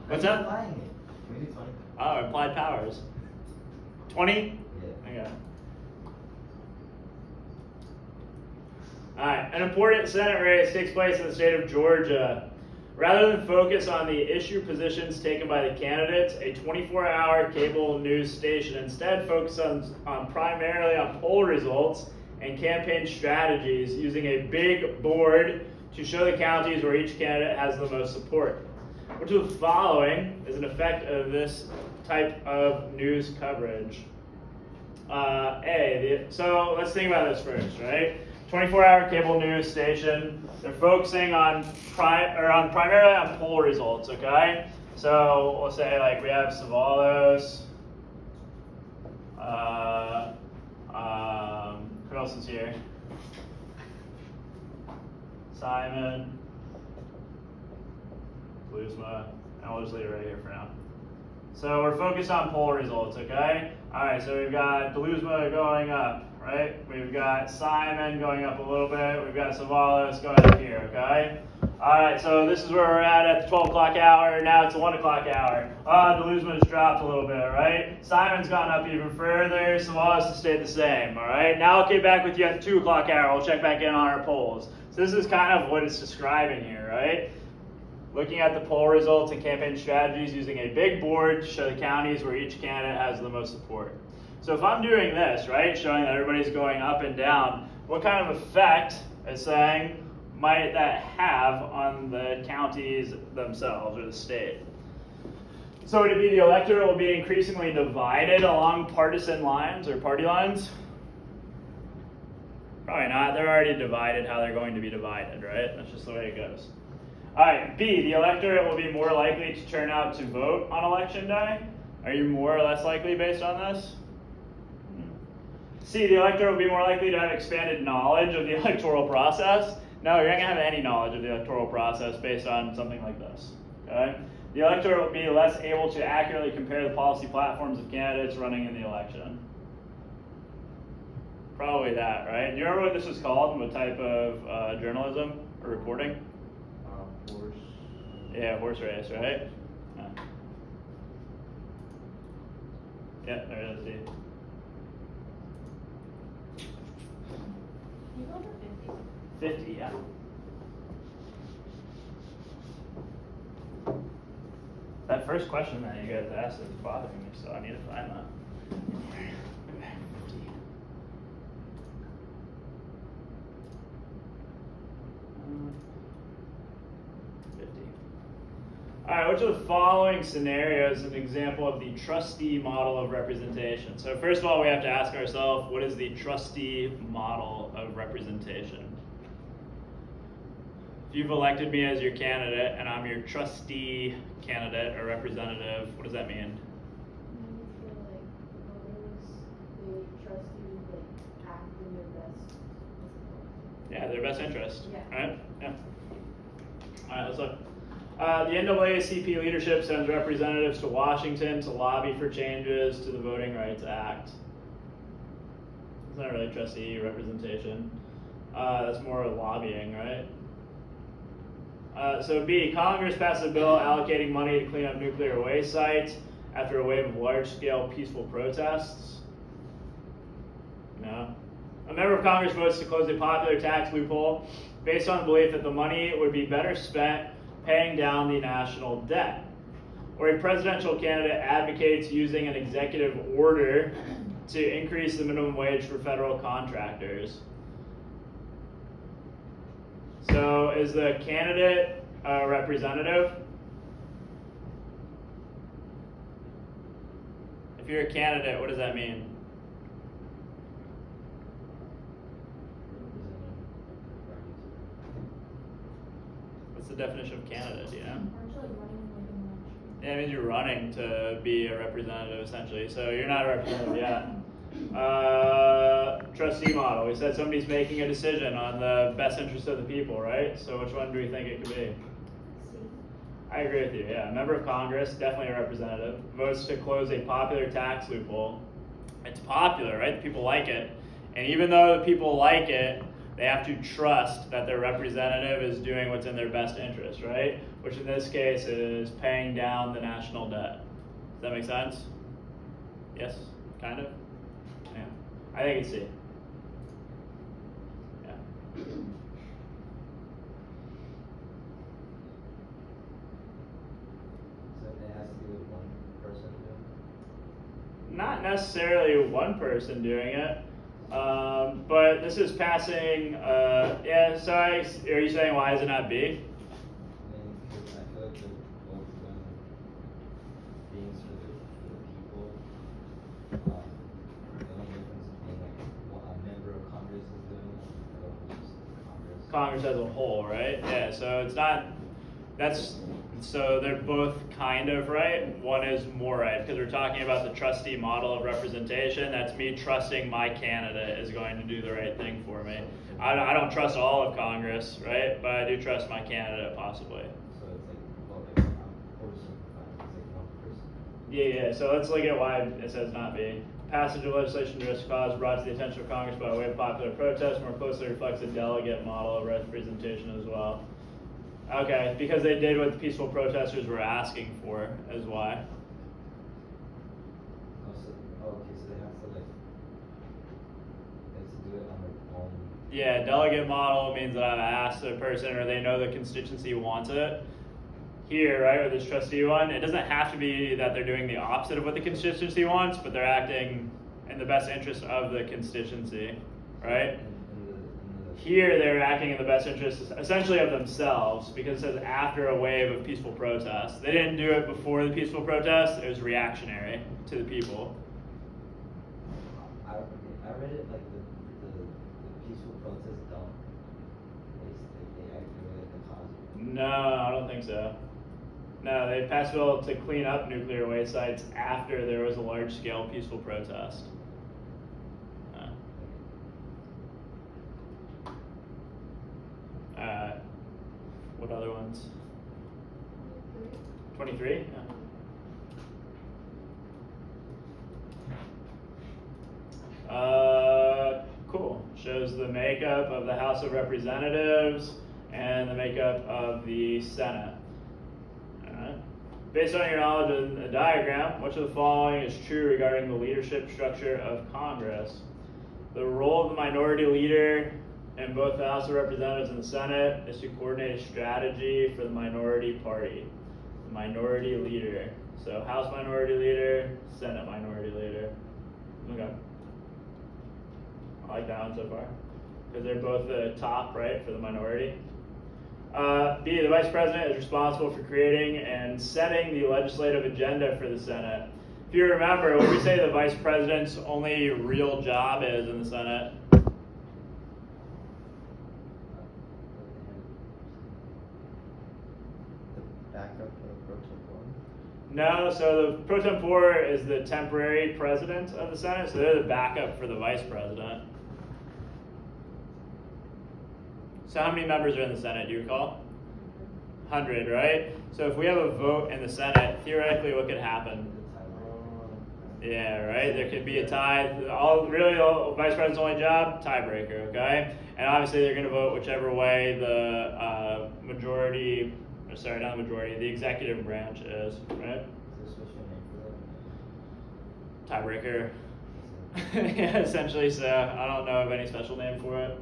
Speaker 1: What's
Speaker 7: I'm
Speaker 1: that?
Speaker 7: applying it. Can we do 20?
Speaker 1: Oh, applied powers. 20?
Speaker 7: Yeah.
Speaker 1: Okay. An important Senate race takes place in the state of Georgia. Rather than focus on the issue positions taken by the candidates, a 24 hour cable news station instead focuses on, on primarily on poll results and campaign strategies using a big board to show the counties where each candidate has the most support. Which of the following is an effect of this type of news coverage? Uh, a, the, so let's think about this first, right? 24-hour cable news station. They're focusing on pri- or on primarily on poll results. Okay, so we'll say like we have Savalas. Uh, um, who else is here? Simon, Luzma, and we'll just leave it right here for now. So we're focused on poll results, okay? All right, so we've got Deluzma going up, right? We've got Simon going up a little bit. We've got Savalas going up here, okay? All right, so this is where we're at at the 12 o'clock hour. Now it's the 1 o'clock hour. Uh, Deluzma's dropped a little bit, right? Simon's gone up even further. Savalas has stayed the same, all right? Now I'll get back with you at the 2 o'clock hour. We'll check back in on our polls. So this is kind of what it's describing here, right? looking at the poll results and campaign strategies using a big board to show the counties where each candidate has the most support. So if I'm doing this, right, showing that everybody's going up and down, what kind of effect is saying might that have on the counties themselves or the state? So would it be the electorate will be increasingly divided along partisan lines or party lines? Probably not. They're already divided how they're going to be divided, right? That's just the way it goes. All right, B, the electorate will be more likely to turn out to vote on election day. Are you more or less likely based on this? C, the electorate will be more likely to have expanded knowledge of the electoral process. No, you're not going to have any knowledge of the electoral process based on something like this. Okay? The electorate will be less able to accurately compare the policy platforms of candidates running in the election. Probably that, right? Do you remember what this is called? What type of uh, journalism or reporting?
Speaker 2: Um, horse.
Speaker 1: Yeah, horse race, right? Yeah, yeah there it is. 50, yeah. That first question that you guys asked is bothering me, so I need to find that. Alright, which of the following scenarios is an example of the trustee model of representation? So first of all, we have to ask ourselves, what is the trustee model of representation? If you've elected me as your candidate and I'm your trustee candidate or representative, what does that mean?
Speaker 8: And you feel like voters, they trust you, like, act in their best.
Speaker 1: Yeah, their best interest,
Speaker 8: Yeah.
Speaker 1: right? Yeah. Alright, let's look. Uh, the NAACP leadership sends representatives to Washington to lobby for changes to the Voting Rights Act. It's not really trustee representation. Uh, that's more lobbying, right? Uh, so B, Congress passed a bill allocating money to clean up nuclear waste sites after a wave of large-scale peaceful protests. No. A member of Congress votes to close a popular tax loophole based on the belief that the money would be better spent paying down the national debt. Or a presidential candidate advocates using an executive order to increase the minimum wage for federal contractors. So, is the candidate a representative? If you're a candidate, what does that mean? What's the definition of candidate, you know?
Speaker 8: Actually, running like an election.
Speaker 1: Yeah, it means you're running to be a representative essentially. So you're not a representative yet. Uh, trustee model. We said somebody's making a decision on the best interest of the people, right? So which one do we think it could be? I agree with you. Yeah, a member of Congress, definitely a representative, votes to close a popular tax loophole. It's popular, right? People like it, and even though people like it, they have to trust that their representative is doing what's in their best interest, right? Which in this case is paying down the national debt. Does that make sense? Yes, kind of. Yeah, I think it's C. Yeah.
Speaker 7: So it has to do with one person doing
Speaker 1: not necessarily one person doing it, um, but this is passing. Uh, yeah, so I, are you saying why is it not B?
Speaker 7: I mean, 'cause I feel like they're both doing things for the, people. The only difference being like what a member of Congress is doing, or just Congress.
Speaker 1: Congress as a whole, right? Yeah, so it's not. That's so they're both kind of right. One is more right because we're talking about the trustee model of representation. That's me trusting my candidate is going to do the right thing for me. I, I don't trust all of Congress, right? But I do trust my candidate possibly.
Speaker 7: So it's like, well, like, uh, I'm oversimplifying, it's like one person.
Speaker 1: Yeah, yeah. So let's look at why it says not be. Passage of legislation to this cause brought to the attention of Congress by way of popular protest more closely reflects a delegate model of representation as well. Okay, because they did what the peaceful protesters were asking for, is why.
Speaker 7: Oh, so, oh, okay, so they have to like, they have to do it on their own.
Speaker 1: Yeah, delegate model means that I've asked a person or they know the constituency wants it. Here, right, with this trustee one, it doesn't have to be that they're doing the opposite of what the constituency wants, but they're acting in the best interest of the constituency, right?
Speaker 7: In, in the, in the.
Speaker 1: Here, they're acting in the best interest essentially of themselves because it says after a wave of peaceful protests. They didn't do it before the peaceful protest, it was reactionary to the people.
Speaker 7: I, I read it like the, the, the peaceful protests don't, they, they, the cause.
Speaker 1: No, I don't think so. No, they passed a bill to clean up nuclear waste sites after there was a large scale peaceful protest. Uh. Uh, what other ones? 23? Yeah. Uh, cool. Shows the makeup of the House of Representatives and the makeup of the Senate. Alright. Based on your knowledge of the diagram, which of the following is true regarding the leadership structure of Congress? The role of the minority leader in both the House of Representatives and the Senate is to coordinate a strategy for the minority party, the minority leader. So House Minority Leader, Senate Minority Leader. Okay. I like that one so far. Because they're both the top, right, for the minority. Uh, B, the Vice President is responsible for creating and setting the legislative agenda for the Senate. If you remember, what we say the Vice President's only real job is in the Senate,
Speaker 5: The backup of pro tempore.
Speaker 1: No, so the pro tempore is the temporary president of the Senate, so they're the backup for the vice president. So how many members are in the Senate, do you recall? 100, right? So if we have a vote in the Senate, theoretically what could happen? Yeah, right. There could be a tie. All really, all, vice president's only job tiebreaker. Okay, and obviously they're going to vote whichever way the uh, majority, or sorry, not the majority, the executive branch is. Right.
Speaker 7: A?
Speaker 1: Tiebreaker. yeah, essentially. So I don't know of any special name for it.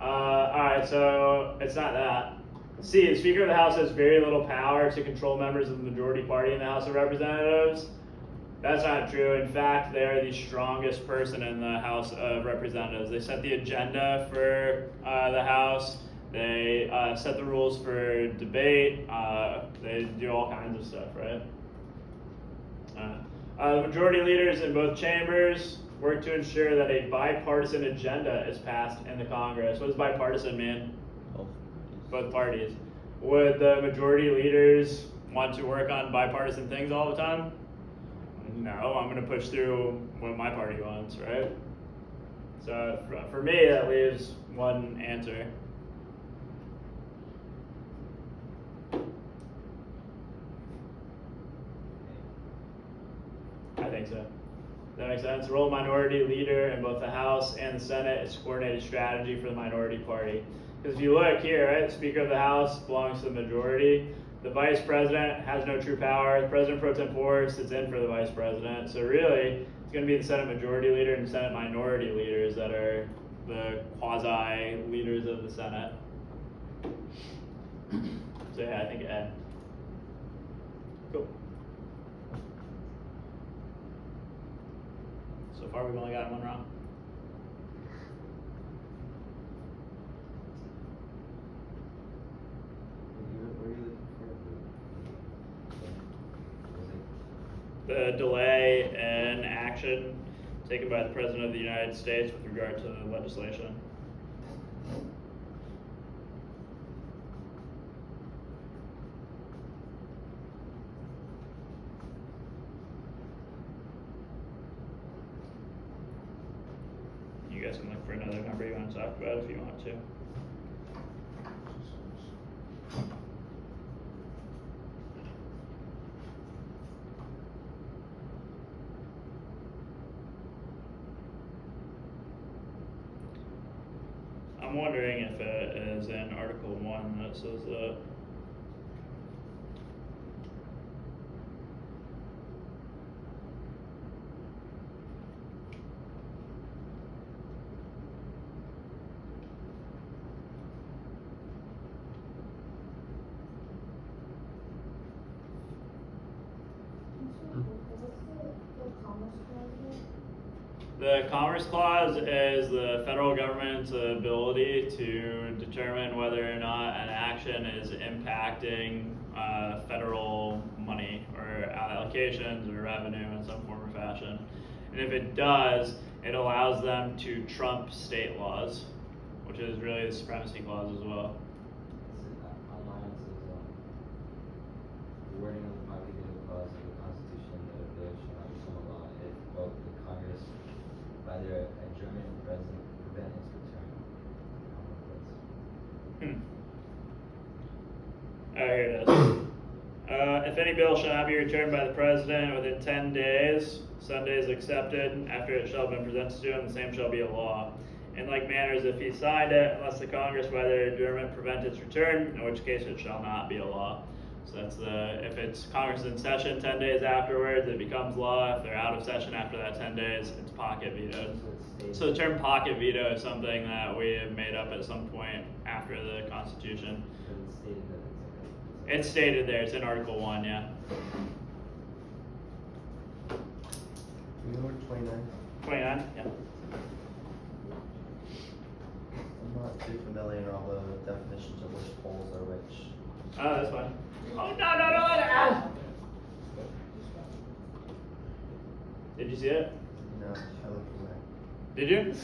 Speaker 1: Uh, all right, so it's not that. C, the Speaker of the House has very little power to control members of the majority party in the House of Representatives. That's not true. In fact, they are the strongest person in the House of Representatives. They set the agenda for uh, the House. They uh, set the rules for debate. Uh, they do all kinds of stuff, right? Uh, uh, the majority leaders in both chambers work to ensure that a bipartisan agenda is passed in the Congress. What does bipartisan mean?
Speaker 9: Both
Speaker 1: Both parties. Would the majority leaders want to work on bipartisan things all the time? No, I'm going to push through what my party wants, right? So for- for me, that leaves one answer. I think so. That makes sense? Role minority leader in both the House and the Senate is coordinated strategy for the minority party. Because if you look here, right, Speaker of the House belongs to the majority. The Vice President has no true power. The President pro tempore sits in for the Vice President. So really, it's going to be the Senate Majority Leader and Senate Minority Leaders that are the quasi leaders of the Senate. So yeah, I think Ed. Cool. So far, we've only got one wrong. The delay in action taken by the President of the United States with regard to legislation. You guys can look for another number you want to talk about if you want to. I'm wondering if it is in Article One that says that. The Commerce Clause is the federal government's ability to determine whether or not an action is impacting uh, federal money or allocations or revenue in some form or fashion. And if it does, it allows them to trump state laws, which is really the Supremacy Clause as well.
Speaker 7: This is, uh, online, it says, um, the wording of the public legal clause of the Constitution that there shall not be some law if both the Congress by their adjournment present prevent its return. Um,
Speaker 1: Hmm.
Speaker 7: that's-
Speaker 1: Oh, here it is. Uh, if any shall not be returned by the president within ten days, Sunday is accepted, after it shall have been presented to him, the same shall be a law. In like manner as if he signed it, unless the Congress by their adjournment prevent its return, in which case it shall not be a law. So that's the, if it's Congress in session ten days afterwards, it becomes law. If they're out of session after that ten days, it's pocket vetoed.
Speaker 7: So
Speaker 1: the term pocket veto is something that we have made up at some point after the Constitution.
Speaker 7: It's stated
Speaker 1: there, it's in Article One, yeah.
Speaker 5: We to twenty-nine?
Speaker 1: Twenty-nine, yeah.
Speaker 5: I'm not too familiar in all the definitions of which poles are which.
Speaker 1: Oh, that's fine. Oh, no, no, no, ah! Did you see it?
Speaker 5: No, I looked away.
Speaker 1: Did you?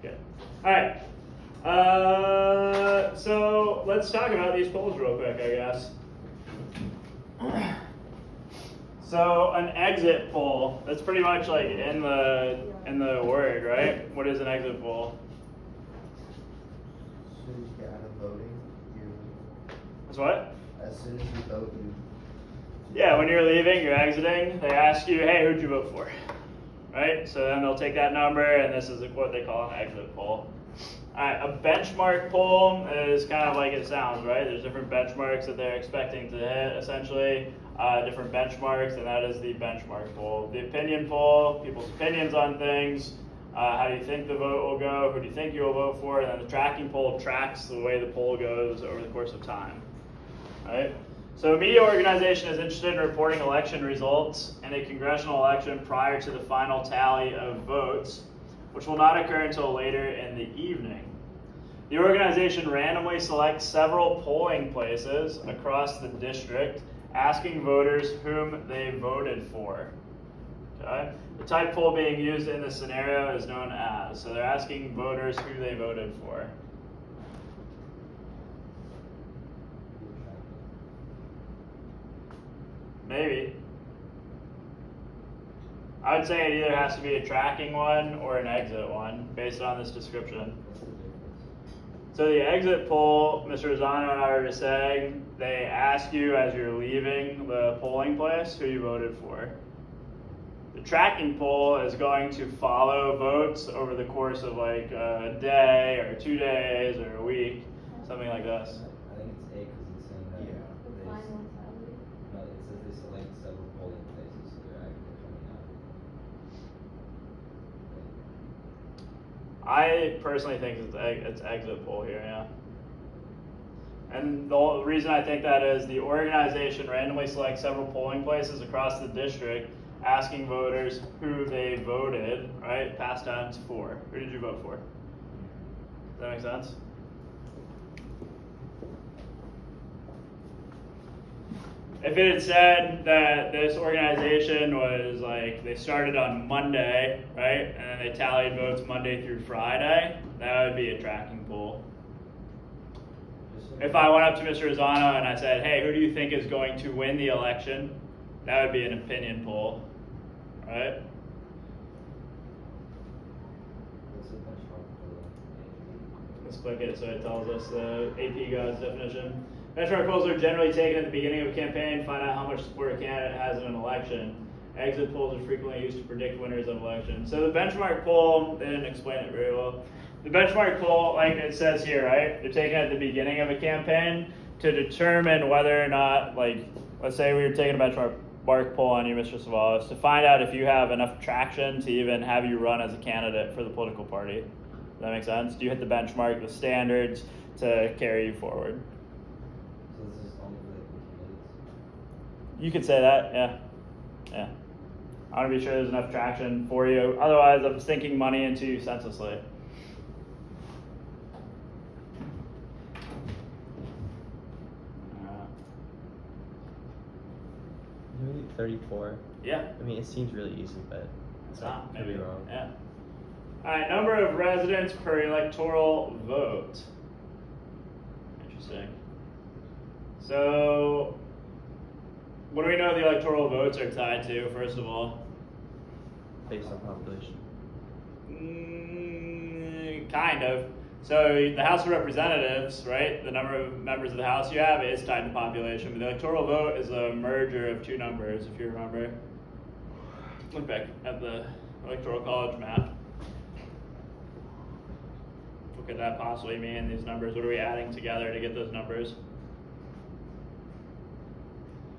Speaker 1: Good. Alright. Uh, so let's talk about these polls real quick, I guess. So an exit poll, that's pretty much like in the in the word, right? What is an exit poll?
Speaker 5: As soon as you get out of voting, you,
Speaker 1: That's what?
Speaker 5: as soon as you vote, you,
Speaker 1: Yeah, when you're leaving, you're exiting, they ask you, hey, who'd you vote for? Right? So then they'll take that number, and this is what they call an exit poll. Alright, a benchmark poll is kind of like it sounds, right? There's different benchmarks that they're expecting to hit, essentially. Uh, different benchmarks, and that is the benchmark poll. The opinion poll, people's opinions on things. Uh, how do you think the vote will go? Who do you think you will vote for? And then the tracking poll tracks the way the poll goes over the course of time. Right? So a media organization is interested in reporting election results in a congressional election prior to the final tally of votes, which will not occur until later in the evening. The organization randomly selects several polling places across the district, asking voters whom they voted for. Okay? The type poll being used in this scenario is known as. So they're asking voters who they voted for. Maybe. I would say it either has to be a tracking one or an exit one based on this description. So the exit poll, Mr. Razzano and I were just saying, they ask you as you're leaving the polling place who you voted for. The tracking poll is going to follow votes over the course of like a day or two days or a week, something like this.
Speaker 7: I think it's A because it's saying that.
Speaker 5: Yeah.
Speaker 8: The
Speaker 7: they-
Speaker 8: final tally.
Speaker 7: No, it says they select several polling places, so they're actually coming out.
Speaker 1: I personally think it's it's exit poll here, yeah. And the reason I think that is the organization randomly selects several polling places across the district, asking voters who they voted. Right, past times four. Who did you vote for? Does that make sense? If it had said that this organization was like they started on Monday, right, and they tallied votes Monday through Friday, that would be a tracking poll. If I went up to Mr. Razzano and I said, "Hey, who do you think is going to win the election?" That would be an opinion poll, right? Let's click it so it tells us the AP God's definition. Benchmark polls are generally taken at the beginning of a campaign, to find out how much support a candidate has in an election. Exit polls are frequently used to predict winners of elections. So the benchmark poll, they didn't explain it very well. The benchmark poll, like it says here, right? They're taken at the beginning of a campaign to determine whether or not, like, let's say we were taking a benchmark mark poll on you, Mr. Savalas, to find out if you have enough traction to even have you run as a candidate for the political party. Does that make sense? Do you hit the benchmark, the standards to carry you forward?
Speaker 7: So this is only for the candidates?
Speaker 1: You could say that, yeah. Yeah. I want to be sure there's enough traction for you. Otherwise, I'm sinking money into you senselessly. Uh,
Speaker 9: Maybe 34.
Speaker 1: yeah.
Speaker 9: I mean, it seems really easy, but
Speaker 1: It's not,
Speaker 9: could
Speaker 1: maybe.
Speaker 9: be wrong.
Speaker 1: Yeah. All right, number of residents per electoral vote. Interesting. So, what do we know the electoral votes are tied to, first of all?
Speaker 9: Based on population.
Speaker 1: Mm, kind of. So the House of Representatives, right? The number of members of the House you have is tied to population, but the electoral vote is a merger of two numbers, if you remember. Look back at the electoral college map. What could that possibly mean? These numbers. What are we adding together to get those numbers?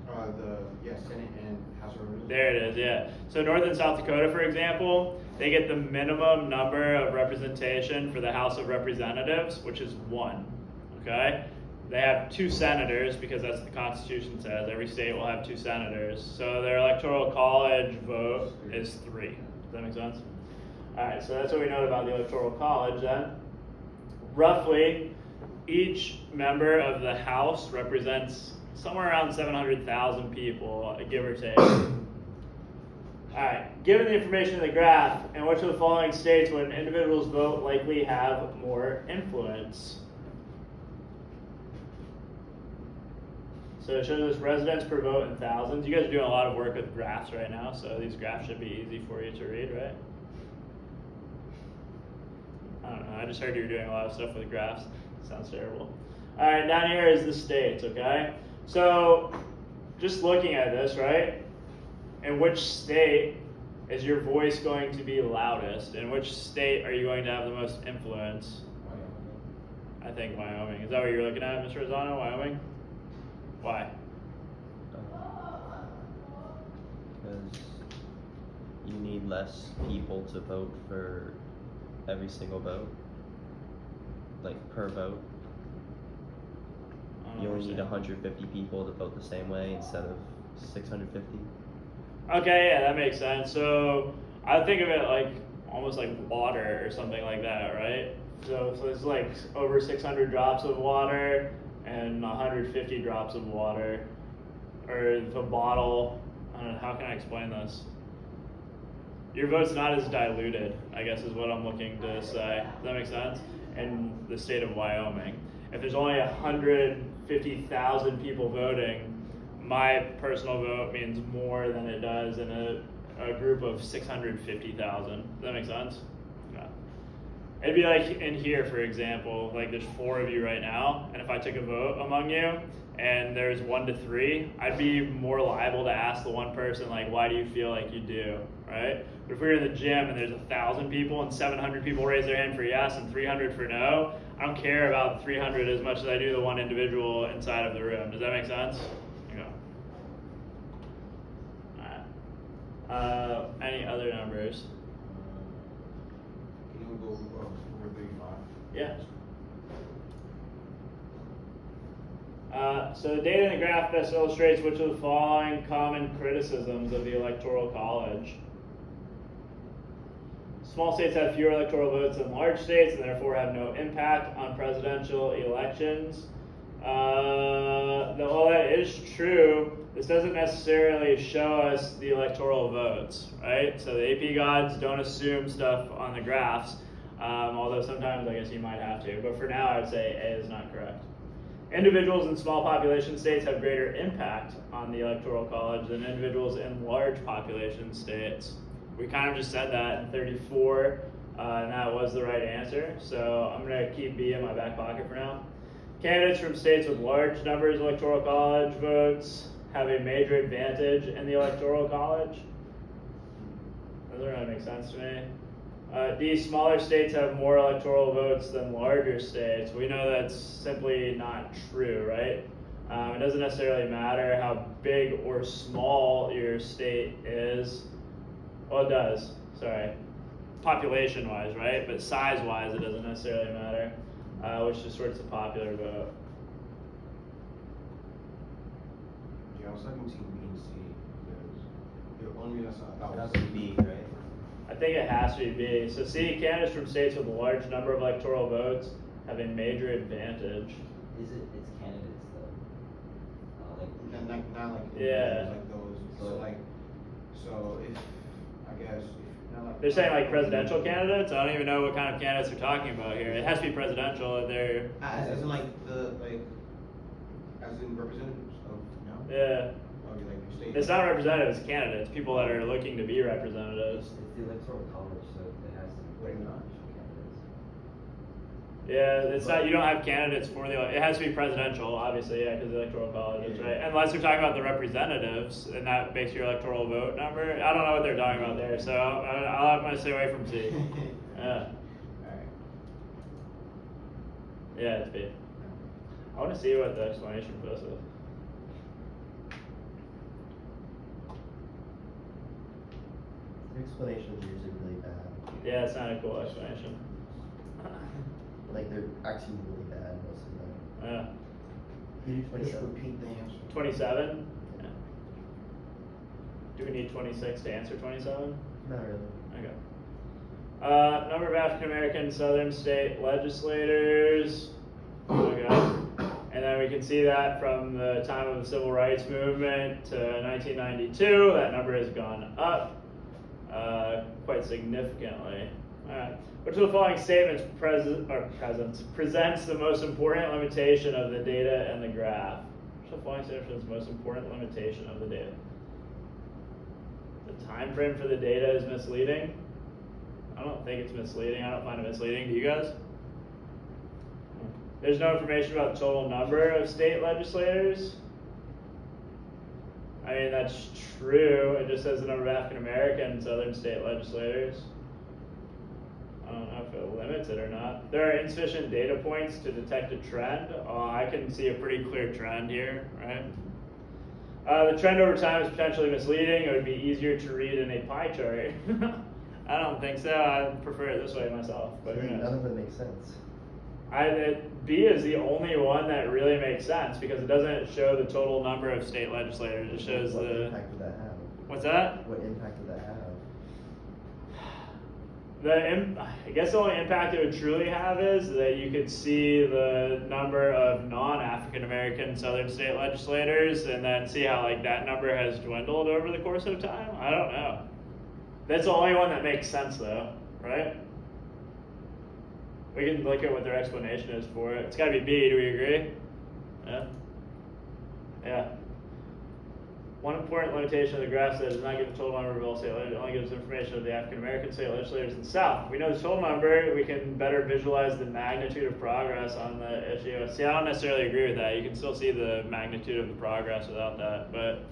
Speaker 5: Uh,
Speaker 2: the, yeah, Senate and House of Representatives.
Speaker 1: There it is, yeah. So North and South Dakota, for example, they get the minimum number of representation for the House of Representatives, which is one. Okay? They have two senators because that's what the Constitution says. Every state will have two senators. So their electoral college vote is three. Does that make sense? Alright, so that's what we know about the electoral college then. Roughly, each member of the House represents somewhere around 700,000 people, give or take. Alright, given the information in the graph, in which of the following states would individuals vote likely have more influence? So it shows us residents per vote in thousands. You guys are doing a lot of work with graphs right now, so these graphs should be easy for you to read, right? I don't know. I just heard you were doing a lot of stuff with graphs. Sounds terrible. All right, down here is the states, okay? So, just looking at this, right? In which state is your voice going to be loudest? In which state are you going to have the most influence? I think Wyoming. Is that what you're looking at, Mr. Razzano? Wyoming? Why?
Speaker 9: Because you need less people to vote for every single vote, like per vote. You only oh,
Speaker 1: need
Speaker 9: 150 people to vote the same way instead of 650.
Speaker 1: Okay, yeah, that makes sense. So I think of it like almost like water or something like that, right? So, so it's like over 600 drops of water and 150 drops of water, or the bottle. I don't know. How can I explain this? Your vote's not as diluted, I guess, is what I'm looking to say. Does that make sense? In the state of Wyoming, if there's only 150,000 people voting, my personal vote means more than it does in a, a group of 650,000. Does that make sense? Yeah. It'd be like in here, for example, like there's four of you right now, and if I took a vote among you and there's one to three, I'd be more liable to ask the one person, like, why do you feel like you do, right? But if we were in the gym and there's a thousand people and 700 people raise their hand for yes and 300 for no, I don't care about 300 as much as I do the one individual inside of the room. Does that make sense? Yeah. Alright. Uh, any other numbers?
Speaker 2: Can you go, uh, over thirty-five?
Speaker 1: Yeah. Uh, so the data in the graph best illustrates which of the following common criticisms of the Electoral College. Small states have fewer electoral votes than large states and therefore have no impact on presidential elections. Uh, though that is true, this doesn't necessarily show us the electoral votes, right? So the AP gods don't assume stuff on the graphs, um, although sometimes I guess you might have to. But for now, I would say A is not correct. Individuals in small population states have greater impact on the electoral college than individuals in large population states. We kind of just said that in 34, uh, and that was the right answer. So I'm going to keep B in my back pocket for now. Candidates from states with large numbers of electoral college votes have a major advantage in the electoral college. Doesn't really make sense to me. Uh, these smaller states have more electoral votes than larger states. We know that's simply not true, right? Um, it doesn't necessarily matter how big or small your state is. Well, it does. Sorry, population wise, right? But size wise, it doesn't necessarily matter, uh, which distorts the popular vote.
Speaker 2: Yeah, I was looking between B and C, because the only reason I thought was.
Speaker 7: That's B, right?
Speaker 1: I think it has to be B. So C, candidates from states with a large number of electoral votes have a major advantage.
Speaker 7: Is it, it's candidates though? Uh, like,
Speaker 2: Not, not, not like.
Speaker 1: Yeah.
Speaker 2: Like those, so like, so if, I guess, if, not like.
Speaker 1: They're saying like presidential candidates. I don't even know what kind of candidates they're talking about here. It has to be presidential. and They're
Speaker 2: As, as in like the, like, as in representatives of, no?
Speaker 1: yeah.
Speaker 2: Of like.
Speaker 1: It's not representatives, candidates. People that are looking to be representatives.
Speaker 7: it's the electoral college, so it has to be
Speaker 2: Wait, no.
Speaker 1: Yeah, it's not. You don't have candidates for the. It has to be presidential, obviously, yeah, because electoral college, right? Unless you're talking about the representatives, and that makes your electoral vote number. I don't know what they're talking about there, so I'll, I'll, I'm gonna stay away from C. Yeah. Yeah, it's B. I want to see what the explanation for this is.
Speaker 5: The explanation is usually really bad.
Speaker 1: Yeah, it's not a cool explanation.
Speaker 5: Like they're actually really bad most of them.
Speaker 1: Yeah.
Speaker 5: You do
Speaker 2: Just
Speaker 5: 27.
Speaker 2: repeat the answer.
Speaker 1: Twenty-seven? Yeah. Do we need twenty-six to answer twenty-seven?
Speaker 5: Not really.
Speaker 1: Okay. Uh, number of African American Southern state legislators. Okay. And then we can see that from the time of the Civil Rights Movement to 1992, that number has gone up uh, quite significantly. Which of the following statements present, or presents, presents the most important limitation of the data and the graph? Which of the following statements presents the most important limitation of the data? The time frame for the data is misleading. I don't think it's misleading. I don't find it misleading. Do you guys? There's no information about the total number of state legislators. I mean, that's true. It just says the number of African American and Southern state legislators. I don't know if it limits it or not. There are insufficient data points to detect a trend. Oh, I can see a pretty clear trend here, right? Uh, the trend over time is potentially misleading. It would be easier to read in a pie chart. I don't think so. I prefer it this way myself. But who
Speaker 5: See,
Speaker 1: knows?
Speaker 5: none of it makes sense.
Speaker 1: I, it, B is the only one that really makes sense because it doesn't show the total number of state legislators. It shows
Speaker 5: what
Speaker 1: the.
Speaker 5: impact would that have?
Speaker 1: What's that?
Speaker 5: What impact did that have?
Speaker 1: The I guess the only impact it would truly have is that you could see the number of non-African American Southern state legislators, and then see how like that number has dwindled over the course of time. I don't know. That's the only one that makes sense, though, right? We can look at what their explanation is for it. It's got to be B. Do we agree? Yeah. Yeah. One important limitation of the graph set does not give the total number of all state legislators, it only gives information of the African American state legislators in the South. If we know the total number, we can better visualize the magnitude of progress on the issue. See, I don't necessarily agree with that. You can still see the magnitude of the progress without that, but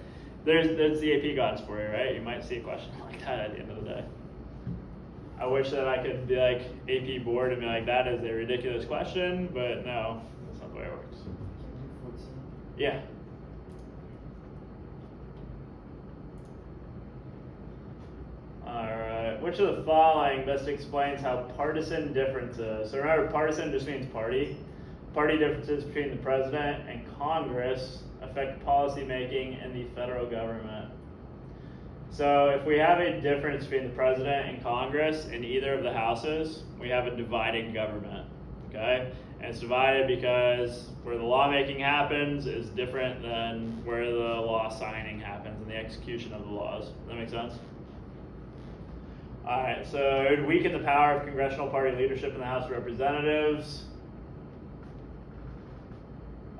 Speaker 1: there's there's the AP gods for you, right? You might see a question like that at the end of the day. I wish that I could be like AP board and be like, that is a ridiculous question, but no, that's not the way it works. Yeah. Alright, which of the following best explains how partisan differences, so remember partisan just means party, party differences between the president and Congress affect policy making in the federal government. So if we have a difference between the president and Congress in either of the houses, we have a divided government. Okay? And it's divided because where the lawmaking happens is different than where the law signing happens and the execution of the laws. Does that make sense? Alright, so it weaken the power of congressional party leadership in the House of Representatives.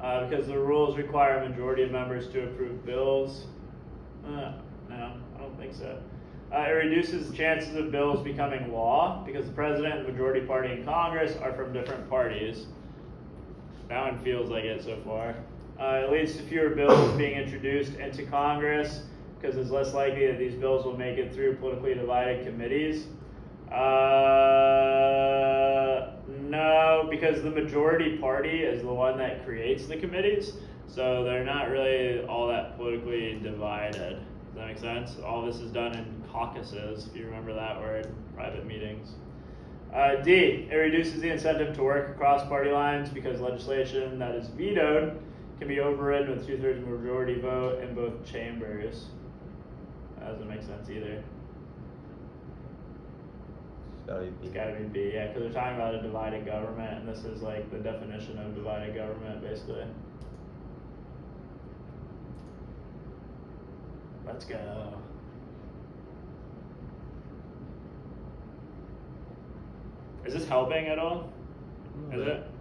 Speaker 1: Uh, because the rules require a majority of members to approve bills. Uh, no, I don't think so. Uh, it reduces the chances of bills becoming law because the president and the majority party in Congress are from different parties. That one feels like it so far. Uh, it leads to fewer bills being introduced into Congress because it's less likely that these bills will make it through politically divided committees. Uh, no, because the majority party is the one that creates the committees, so they're not really all that politically divided. Does that make sense? All this is done in caucuses, if you remember that word, private meetings. Uh, D, it reduces the incentive to work across party lines because legislation that is vetoed can be overridden with two-thirds majority vote in both chambers. That doesn't make sense either.
Speaker 9: It's gotta be B.
Speaker 1: It's gotta be B, yeah, because they're talking about a divided government, and this is like the definition of divided government, basically. Let's go. Is this helping at all? Is mm, it?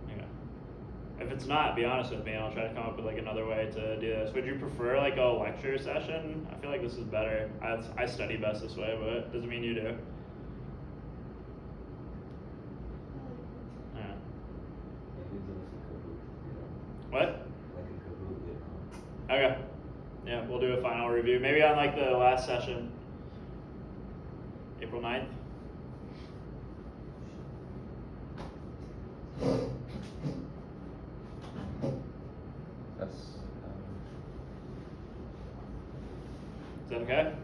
Speaker 1: If it's not, be honest with me, and I'll try to come up with like another way to do this. Would you prefer like a lecture session? I feel like this is better. I, I study best this way, but it doesn't mean you do. Yeah. What? Okay. Yeah, we'll do a final review. Maybe on like the last session. April 9th.
Speaker 9: That's. Um,
Speaker 1: is that okay?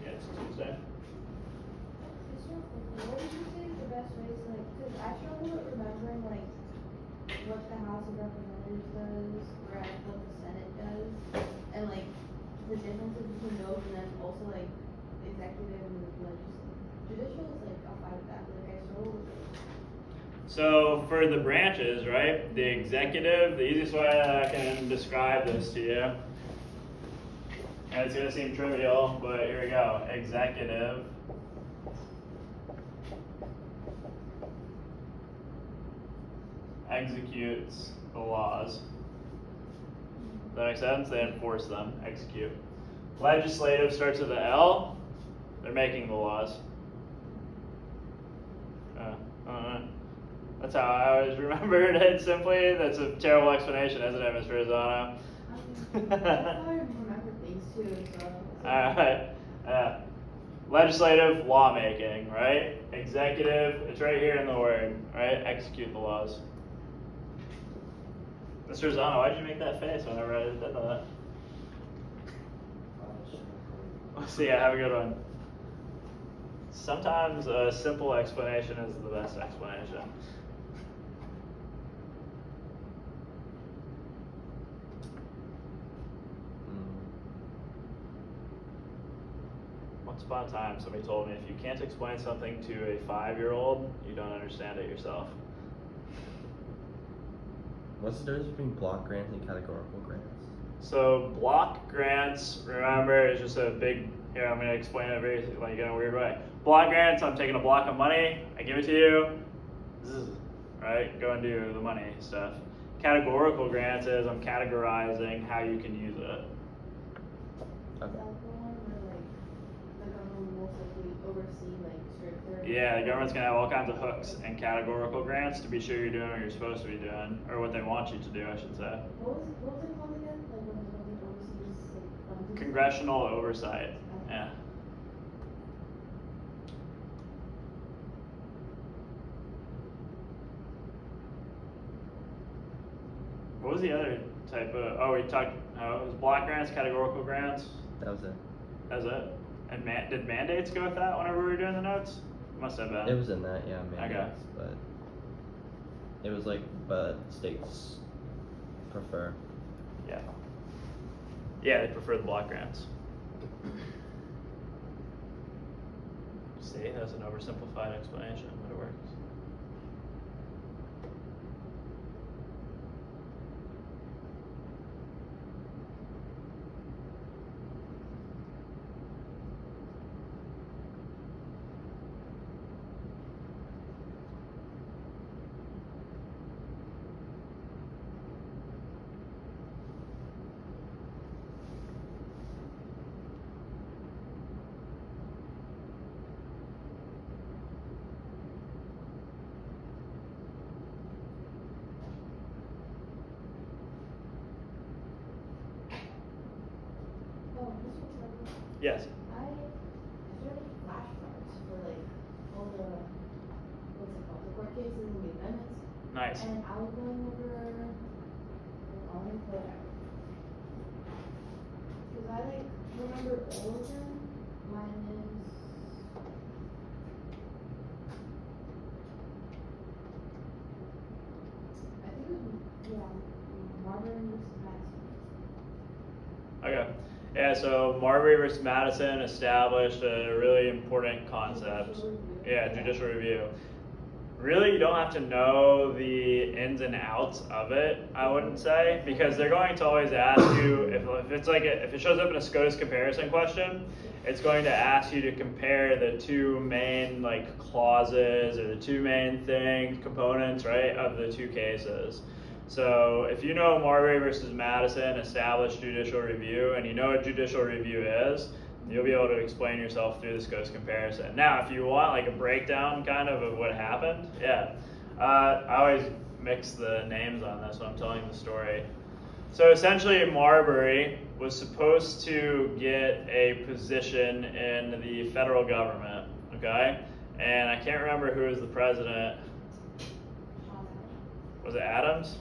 Speaker 1: Yeah, it's Tuesday.
Speaker 8: What would you say is the best way to like? Because I struggle with remembering like what the House of Representatives does, whereas what the Senate does, and like the differences between those, and then also like executive and legislative. Judicial is like I'll fight that, like I struggle with. It.
Speaker 1: So for the branches, right? The executive, the easiest way I can describe this to you, and it's gonna seem trivial, but here we go. Executive. Executes the laws. That make sense? They enforce them, execute. Legislative starts with the L. They're making the laws. Uh, uh, that's how I always remembered it simply. That's a terrible explanation, isn't it, Mr. Razzano?
Speaker 8: Um, I remember things too, so.
Speaker 1: Alright. Uh, legislative, lawmaking, right? Executive, it's right here in the word, right? Execute the laws. Mr. Razzano, why did you make that face whenever I did that? See ya, have a good one. Sometimes a simple explanation is the best explanation. Once upon a time, somebody told me if you can't explain something to a five year old, you don't understand it yourself.
Speaker 9: What's the difference between block grants and categorical grants?
Speaker 1: So, block grants, remember, is just a big, here, I'm going to explain it very, like, in a weird way. Block grants, I'm taking a block of money, I give it to you, zzz, right? Go and do the money stuff. Categorical grants is I'm categorizing how you can use it.
Speaker 8: Is that the one where like the government will mostly oversee like strict?
Speaker 1: Yeah, the government's gonna have all kinds of hooks and categorical grants to be sure you're doing what you're supposed to be doing, or what they want you to do, I should say.
Speaker 8: What was, what was it called again? Like when the government oversees like funding?
Speaker 1: Congressional oversight. Yeah. What was the other type of? Oh, we talked. Oh, it was block grants, categorical grants.
Speaker 9: That was it.
Speaker 1: That's it. And man, did mandates go with that whenever we were doing the notes? Must have been.
Speaker 9: It was in that, yeah,
Speaker 1: Okay.
Speaker 9: mandates, but it was like, but states prefer.
Speaker 1: Yeah. Yeah, they prefer the block grants. See, that's an oversimplified explanation, but it works.
Speaker 8: Oh, this was like,
Speaker 1: Yes.
Speaker 8: I, I started flashcards for like all the, what's it called, the court cases and the amendments.
Speaker 1: Nice.
Speaker 8: And I was going over, all of the, cause I like remember all of them, minus. I think it was, yeah, Marbury versus Madison.
Speaker 1: Okay. Yeah, so Marbury versus Madison established a really important concept.
Speaker 8: Judicial.
Speaker 1: Yeah, judicial review. Really, you don't have to know the ins and outs of it, I wouldn't say, because they're going to always ask you, if, if it's like, a, if it shows up in a SCOTUS comparison question, it's going to ask you to compare the two main like clauses or the two main things, components, right, of the two cases. So if you know Marbury versus Madison established judicial review and you know what judicial review is, you'll be able to explain yourself through this SCOTUS comparison. Now, if you want like a breakdown kind of of what happened, yeah. Uh, I always mix the names on this when I'm telling the story. So essentially, Marbury was supposed to get a position in the federal government, okay? And I can't remember who was the president. Was it Adams?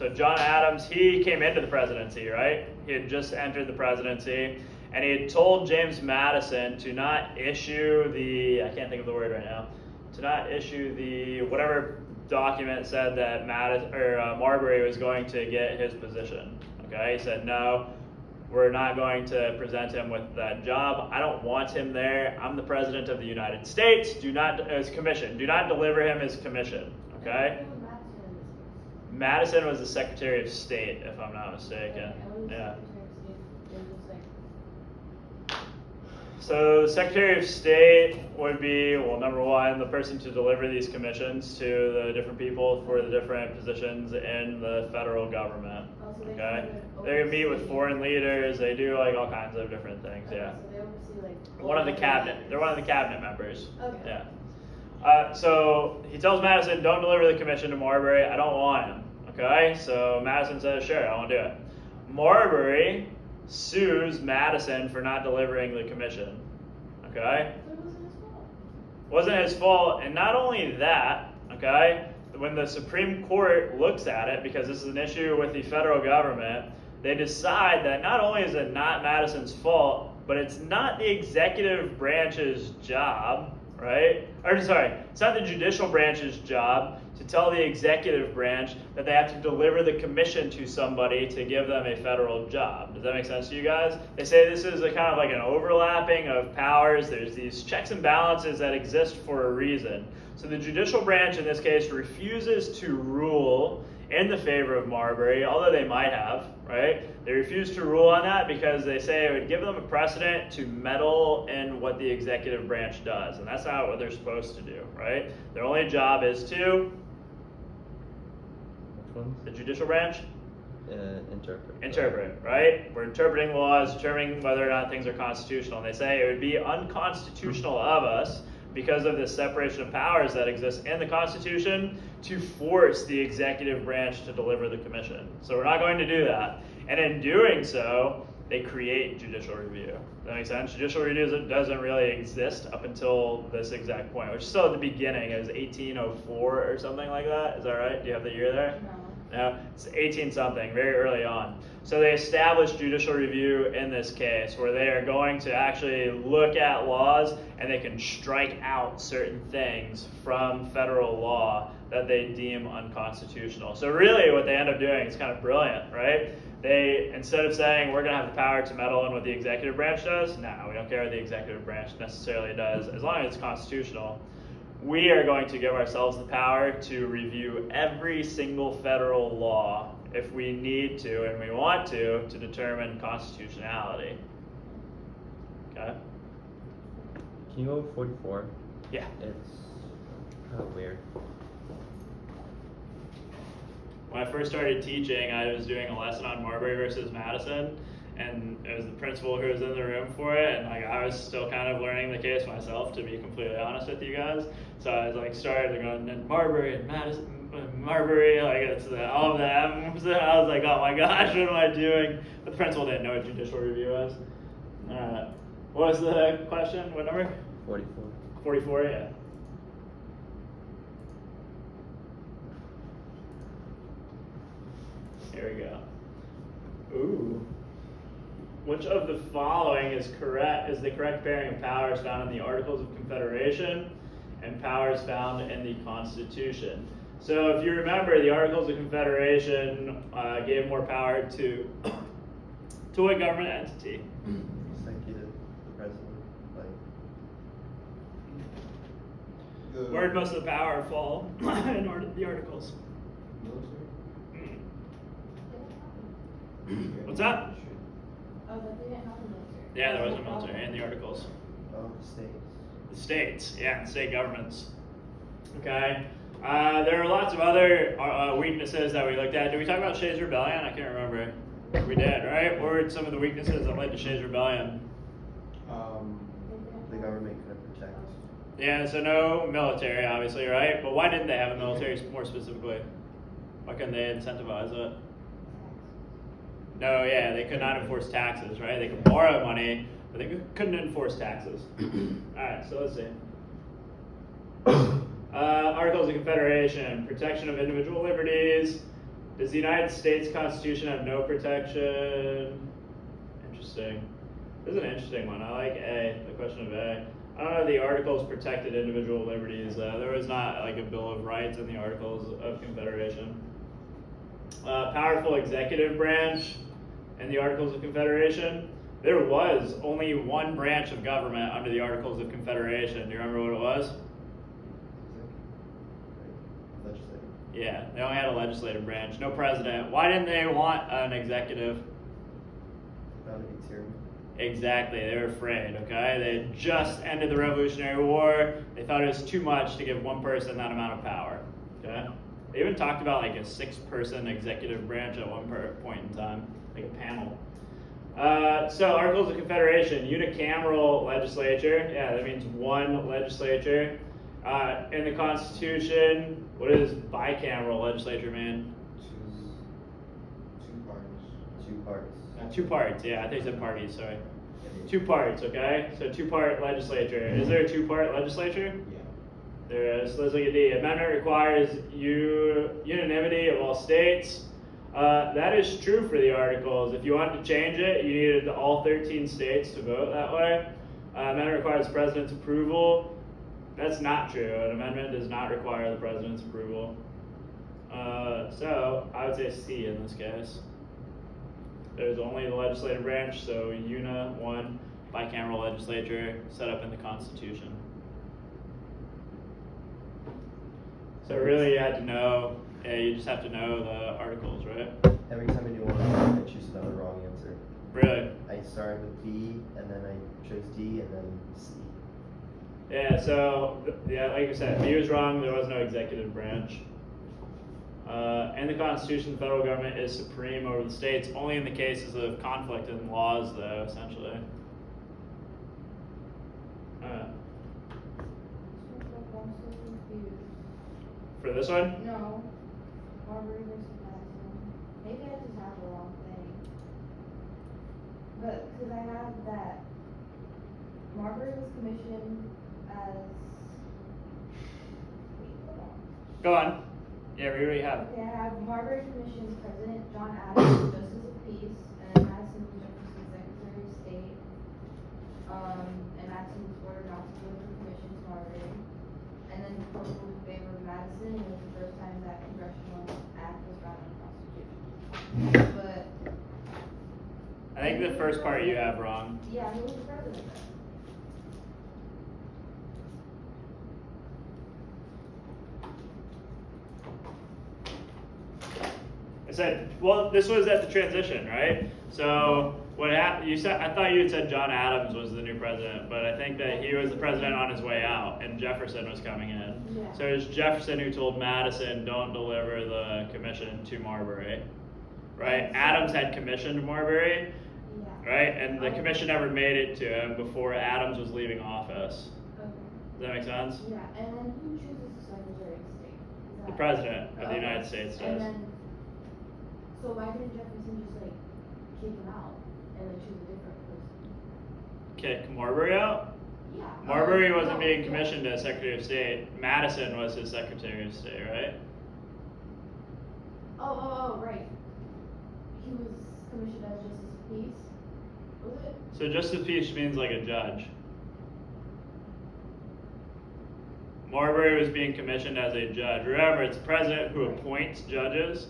Speaker 1: So John Adams, he came into the presidency, right? He had just entered the presidency, and he had told James Madison to not issue the I can't think of the word right now, to not issue the whatever document said that Matt or uh, Marbury was going to get his position. Okay, he said no. We're not going to present him with that job. I don't want him there. I'm the president of the United States. Do not his commission. Do not deliver him his commission. Okay.
Speaker 8: Who was Madison in this case?
Speaker 1: Madison was the Secretary of State, if I'm not mistaken.
Speaker 8: Okay, I was
Speaker 1: Yeah.
Speaker 8: Secretary of State, it was like,
Speaker 1: So, the Secretary of State would be, well, number one, the person to deliver these commissions to the different people for the different positions in the federal government.
Speaker 8: They
Speaker 1: Okay? They meet with foreign leaders, they do like all kinds of different things, yeah.
Speaker 8: So they oversee like.
Speaker 1: One of the cabinet, they're one of the cabinet members.
Speaker 8: Okay.
Speaker 1: Yeah. Uh, so he tells Madison, don't deliver the commission to Marbury. I don't want him. Okay. So Madison says, sure, I won't do it. Marbury sues Madison for not delivering the commission. Okay.
Speaker 8: It wasn't his fault.
Speaker 1: Wasn't his fault. And not only that, okay, when the Supreme Court looks at it, because this is an issue with the federal government, they decide that not only is it not Madison's fault, but it's not the executive branch's job, right? Or sorry, it's not the judicial branch's job to tell the executive branch that they have to deliver the commission to somebody to give them a federal job. Does that make sense to you guys? They say this is a kind of like an overlapping of powers. There's these checks and balances that exist for a reason. So the judicial branch in this case refuses to rule in the favor of Marbury, although they might have, right? They refuse to rule on that because they say it would give them a precedent to meddle in what the executive branch does, and that's not what they're supposed to do, right? Their only job is to
Speaker 9: ones?
Speaker 1: the judicial branch
Speaker 9: Uh, interpret.
Speaker 1: interpret, right? We're interpreting laws, determining whether or not things are constitutional. And they say it would be unconstitutional of us because of the separation of powers that exists in the Constitution to force the executive branch to deliver the commission. So we're not going to do that. And in doing so, they create judicial review. Does that make sense? Judicial review doesn't- doesn't really exist up until this exact point, which is still at the beginning. It was 1804 or something like that. Is that right? Do you have the year there?
Speaker 8: No.
Speaker 1: No, it's 18 something, very early on. So they established judicial review in this case where they are going to actually look at laws and they can strike out certain things from federal law that they deem unconstitutional. So really what they end up doing is kind of brilliant, right? They instead of saying we're going to have the power to meddle in what the executive branch does, no, we don't care what the executive branch necessarily does as long as it's constitutional we are going to give ourselves the power to review every single federal law if we need to and we want to to determine constitutionality. Okay?
Speaker 9: Can you go 44?
Speaker 1: Yeah.
Speaker 9: It's kind of weird.
Speaker 1: When I first started teaching, I was doing a lesson on Marbury versus Madison, and it was the principal who was in the room for it, and like I was still kind of learning the case myself, to be completely honest with you guys. So I was like started going and Marbury and Madison, Marbury, like it's the, all of them. So I was like, oh my gosh, what am I doing? But the principal didn't know what judicial review was. Uh, what was the question? What number?
Speaker 9: 44.
Speaker 1: 44, yeah. Here we go. Ooh. Which of the following is correct is the correct bearing of powers found in the Articles of Confederation and powers found in the Constitution? So if you remember, the Articles of Confederation uh, gave more power to to what government entity?
Speaker 5: Executive, the president, like.
Speaker 2: The
Speaker 1: Where did most of the power fall in art- the Articles?
Speaker 2: military?
Speaker 1: Hmm. What's that?
Speaker 8: Oh, but they didn't have the military.
Speaker 1: Yeah, there was a military in the articles.
Speaker 5: Oh, the states.
Speaker 1: The states, yeah, and state governments. Okay. Uh, there are lots of other uh, weaknesses that we looked at. Did we talk about Shays Rebellion? I can't remember. We did, right? What were some of the weaknesses that led to Shays Rebellion?
Speaker 2: Um,
Speaker 5: The government couldn't protect.
Speaker 1: Yeah, so no military, obviously, right? But why didn't they have a military more specifically? Why couldn't they incentivize it? No, yeah, they could not enforce taxes, right? They could borrow money, but they couldn't enforce taxes. All right, so let's see. Uh, Articles of Confederation, protection of individual liberties. Does the United States Constitution have no protection? Interesting. This is an interesting one. I like A, the question of A. I don't know. The articles protected individual liberties. Uh, there was not like a Bill of Rights in the Articles of Confederation. Uh, powerful executive branch in the Articles of Confederation. There was only one branch of government under the Articles of Confederation. Do you remember what it was?
Speaker 5: Legislative.
Speaker 1: Yeah, they only had a legislative branch, no president. Why didn't they want an executive?
Speaker 5: Found to be tyranny.
Speaker 1: Exactly, they were afraid, okay? They had just ended the Revolutionary War. They thought it was too much to give one person that amount of power, okay? They even talked about like a six person executive branch at one per- point in time, like a panel. Uh, so, Articles of Confederation, unicameral legislature. Yeah, that means one legislature. Uh, in the Constitution, what does bicameral legislature mean?
Speaker 2: Two, two parties.
Speaker 5: Two parts.
Speaker 1: Uh, two parts, yeah, I think it's a party, sorry. Two parts, okay? So two part legislature. Is there a two part legislature?
Speaker 2: Yeah.
Speaker 1: There is. Let's look at D. Amendment requires u- unanimity of all states. Uh, that is true for the articles. If you wanted to change it, you needed all 13 states to vote that way. Uh, amendment requires president's approval. That's not true. An amendment does not require the president's approval. Uh, so I would say C in this case. There's only the legislative branch, so UNA, one, bicameral legislature set up in the Constitution. So really, you had to know. Yeah, you just have to know the articles, right?
Speaker 5: Every time I do one, I choose another wrong answer.
Speaker 1: Really?
Speaker 5: I started with B, and then I chose D, and then C.
Speaker 1: Yeah. So yeah, like I said, B was wrong. There was no executive branch. Uh, in the Constitution, the federal government is supreme over the states, only in the cases of conflict in laws, though, essentially. Uh,
Speaker 8: I'm so confused.
Speaker 1: for this one,
Speaker 8: No. Marbury versus Madison. Maybe I just have the wrong thing. But, cause I have that Marbury was commissioned as. Wait, hold on.
Speaker 1: go on. Yeah, we already have.
Speaker 8: Okay, I have Marbury commissioned President John Adams, Justice of Peace, and Madison Jefferson Secretary of State. Um, and Madison was ordered not to the commission to Marbury. And then the court in favor of Madison, and it was the first time that congressional act was found in the Constitution. But,
Speaker 1: I think the first part you have wrong.
Speaker 8: yeah, who was the president then?
Speaker 1: I said, well, this was at the transition, right? So what happened? You said I thought you had said John Adams was the new president, but I think that he was the president on his way out, and Jefferson was coming in.
Speaker 8: Yeah.
Speaker 1: So it was Jefferson who told Madison, "Don't deliver the commission to Marbury." Right? Adams had commissioned Marbury,
Speaker 8: Yeah.
Speaker 1: right? And the oh. commission never made it to him before Adams was leaving office.
Speaker 8: Okay.
Speaker 1: Does that make sense?
Speaker 8: Yeah, and then who chooses the Secretary of State?
Speaker 1: The president of the United States
Speaker 8: And
Speaker 1: does.
Speaker 8: then, so why didn't Jefferson just like kick him out and then choose a different person?
Speaker 1: Kick Marbury out?
Speaker 8: Yeah.
Speaker 1: Marbury
Speaker 8: uh,
Speaker 1: wasn't
Speaker 8: no,
Speaker 1: being
Speaker 8: yeah.
Speaker 1: commissioned as Secretary of State. Madison was his Secretary of State, right?
Speaker 8: Oh, oh, oh, right. He was commissioned as Justice of Peace. Was it?
Speaker 1: So Justice of Peace means like a judge. Marbury was being commissioned as a judge. Remember, it's the president who appoints judges,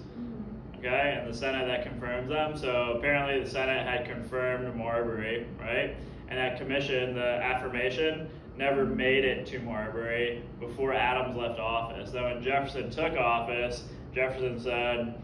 Speaker 1: okay, and the Senate that confirms them. So apparently, the Senate had confirmed Marbury, right? And that commission, the affirmation, never made it to Marbury before Adams left office. Then when Jefferson took office, Jefferson said,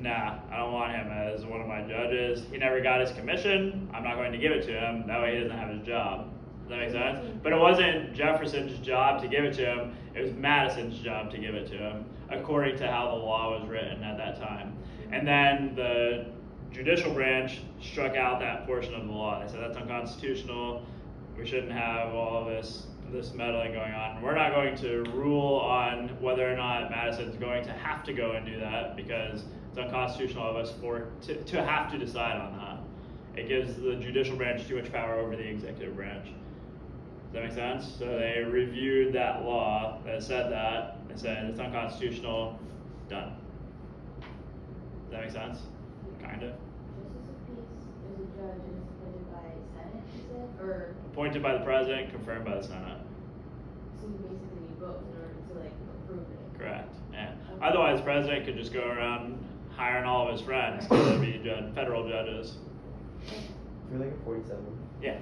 Speaker 1: Nah, I don't want him as one of my judges. He never got his commission. I'm not going to give it to him. That way he doesn't have his job. Does that make sense? But it wasn't Jefferson's job to give it to him. It was Madison's job to give it to him, according to how the law was written at that time. And then the judicial branch struck out that portion of the law. They said that's unconstitutional. We shouldn't have all this this meddling going on. We're not going to rule on whether or not Madison's going to have to go and do that because it's unconstitutional of us for to, to have to decide on that. It gives the judicial branch too much power over the executive branch. Does that make sense? So they reviewed that law that said that and said it's unconstitutional. Done. Does that make sense? Kind of.
Speaker 8: Justice of Peace is a judge is appointed by Senate, you said? or,
Speaker 1: Appointed by the president, confirmed by the senate.
Speaker 8: so you basically need both in order to like approve it?
Speaker 1: Correct. Yeah. Otherwise, the president could just go around hiring all of his friends to be judge, federal judges.
Speaker 5: You're like a forty-seven.
Speaker 1: Yeah.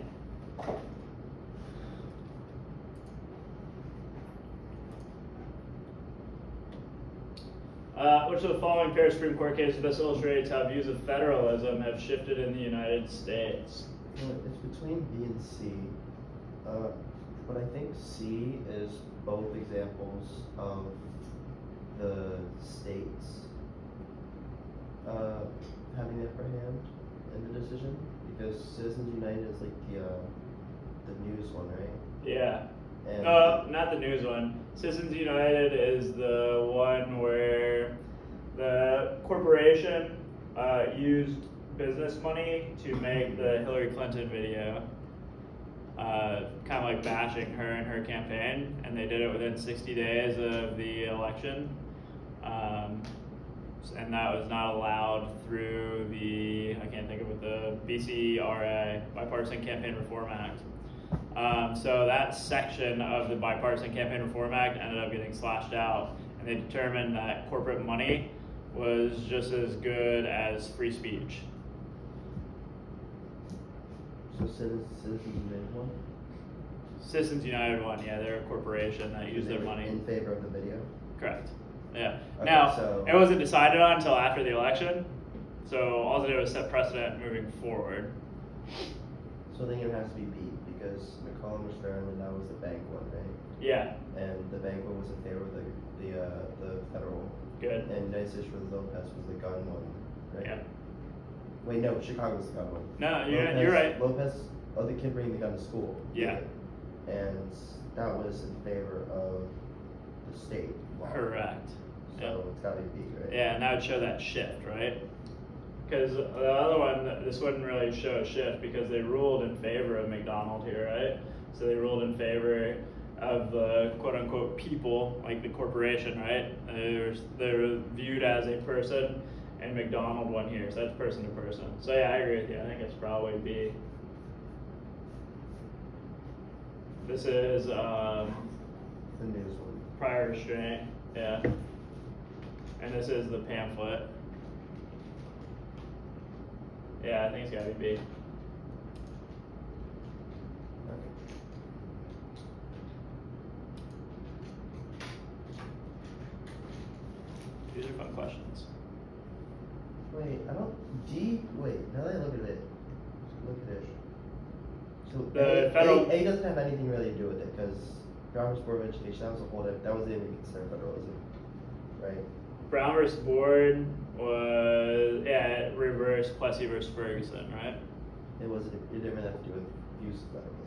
Speaker 1: Uh, which of the following pair of Supreme Court cases best illustrates how views of federalism have shifted in the United States?
Speaker 5: Well, it's between B and C. Uh, but I think C is both examples of the states uh, having the upper hand in the decision because Citizens United is like the uh, the news one, right?
Speaker 1: Yeah.
Speaker 5: And
Speaker 1: Uh, not the news one. Citizens United is the one where the corporation uh, used business money to make the Hillary Clinton video, uh, kind of like bashing her and her campaign, and they did it within 60 days of the election. Um, and that was not allowed through the, I can't think of it, the BCRA, Bipartisan Campaign Reform Act. Um, so that section of the Bipartisan Campaign Reform Act ended up getting slashed out, and they determined that corporate money was just as good as free speech.
Speaker 5: so Citizens, United one.
Speaker 1: Citizens United won, yeah, they're a corporation that used their money.
Speaker 5: in favor of the video.
Speaker 1: Correct. Yeah.
Speaker 5: Okay,
Speaker 1: now
Speaker 5: so-
Speaker 1: it wasn't decided on until after the election, so all they did was set precedent moving forward.
Speaker 5: So I think it has to be beat because McCulloch was fair and that was the bank one, right?
Speaker 1: Yeah.
Speaker 5: And the bank one was in favor of the the uh, the federal.
Speaker 1: Good.
Speaker 5: And United States for the Lopez was the gun one, right?
Speaker 1: Yeah.
Speaker 5: Wait, no, Chicago was the gun one.
Speaker 1: No, you're-
Speaker 5: Lopez,
Speaker 1: you're right.
Speaker 5: Lopez, oh, the kid bringing the gun to school.
Speaker 1: Yeah.
Speaker 5: And that was in favor of the state law.
Speaker 1: Correct.
Speaker 5: So
Speaker 1: Yeah.
Speaker 5: it's gotta be B, right?
Speaker 1: Yeah, and that would show that shift, right? Because the other one, this wouldn't really show a shift because they ruled in favor of McDonald here, right? So they ruled in favor of the quote unquote people, like the corporation, right? They're, they're viewed as a person, and McDonald one here, so that's person to person. So yeah, I agree with you. I think it's probably B. This is um,
Speaker 5: The news one.
Speaker 1: prior restraint, yeah. And this is the pamphlet. Yeah, I think it's gotta be B.
Speaker 5: Okay.
Speaker 1: These are fun questions.
Speaker 5: Wait, I don't, D, wait, now that I look at it, look at it. So
Speaker 1: The
Speaker 5: A,
Speaker 1: federal-
Speaker 5: A, A doesn't have anything really to do with it, cause Brown's Board of Education, that was a whole, that wasn't even considered federalism, right?
Speaker 1: Brown versus Board was, yeah, reverse Plessy versus Ferguson, right?
Speaker 5: It wasn't, it didn't really have to do with views of federalism.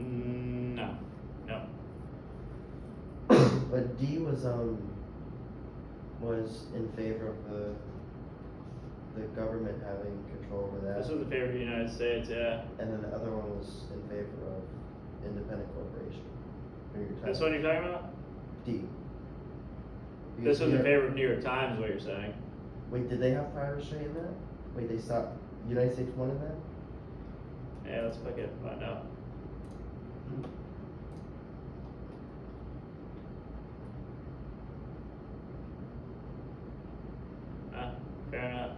Speaker 1: Mm, no, no.
Speaker 5: But D was, um, was in favor of the, the government having control over that.
Speaker 1: This was in favor of the United States, yeah.
Speaker 5: And then the other one was in favor of independent corporation. Or you're
Speaker 1: This one you're talking about?
Speaker 5: D.
Speaker 1: This was in
Speaker 5: here-
Speaker 1: favor of New York Times, what you're saying.
Speaker 5: Wait, did they have restraint in that? Wait, they stopped, United States wanted that?
Speaker 1: Yeah, let's it, find out. Hmm. Ah, fair enough.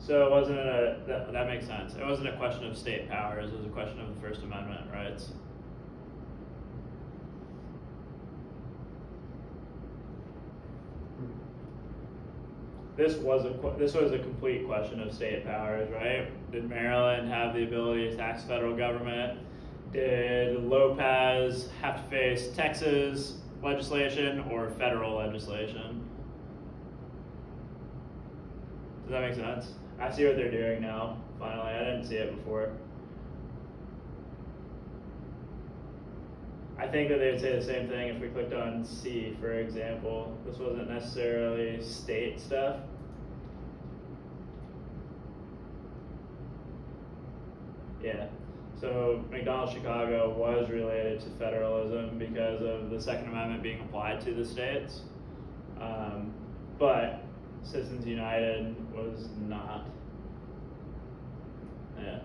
Speaker 1: So it wasn't a, that, that makes sense. It wasn't a question of state powers, it was a question of the First Amendment rights. This was a, this was a complete question of state powers, right? Did Maryland have the ability to tax federal government? Did Lopez have to face Texas legislation or federal legislation? Does that make sense? I see what they're doing now, finally. I didn't see it before. I think that they would say the same thing if we clicked on C, for example. This wasn't necessarily state stuff. Yeah. So McDonald's Chicago was related to federalism because of the Second Amendment being applied to the states. Um, but Citizens United was not. Yeah.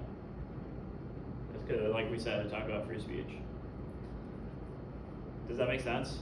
Speaker 1: Cause like we said, I talk about free speech. Does that make sense?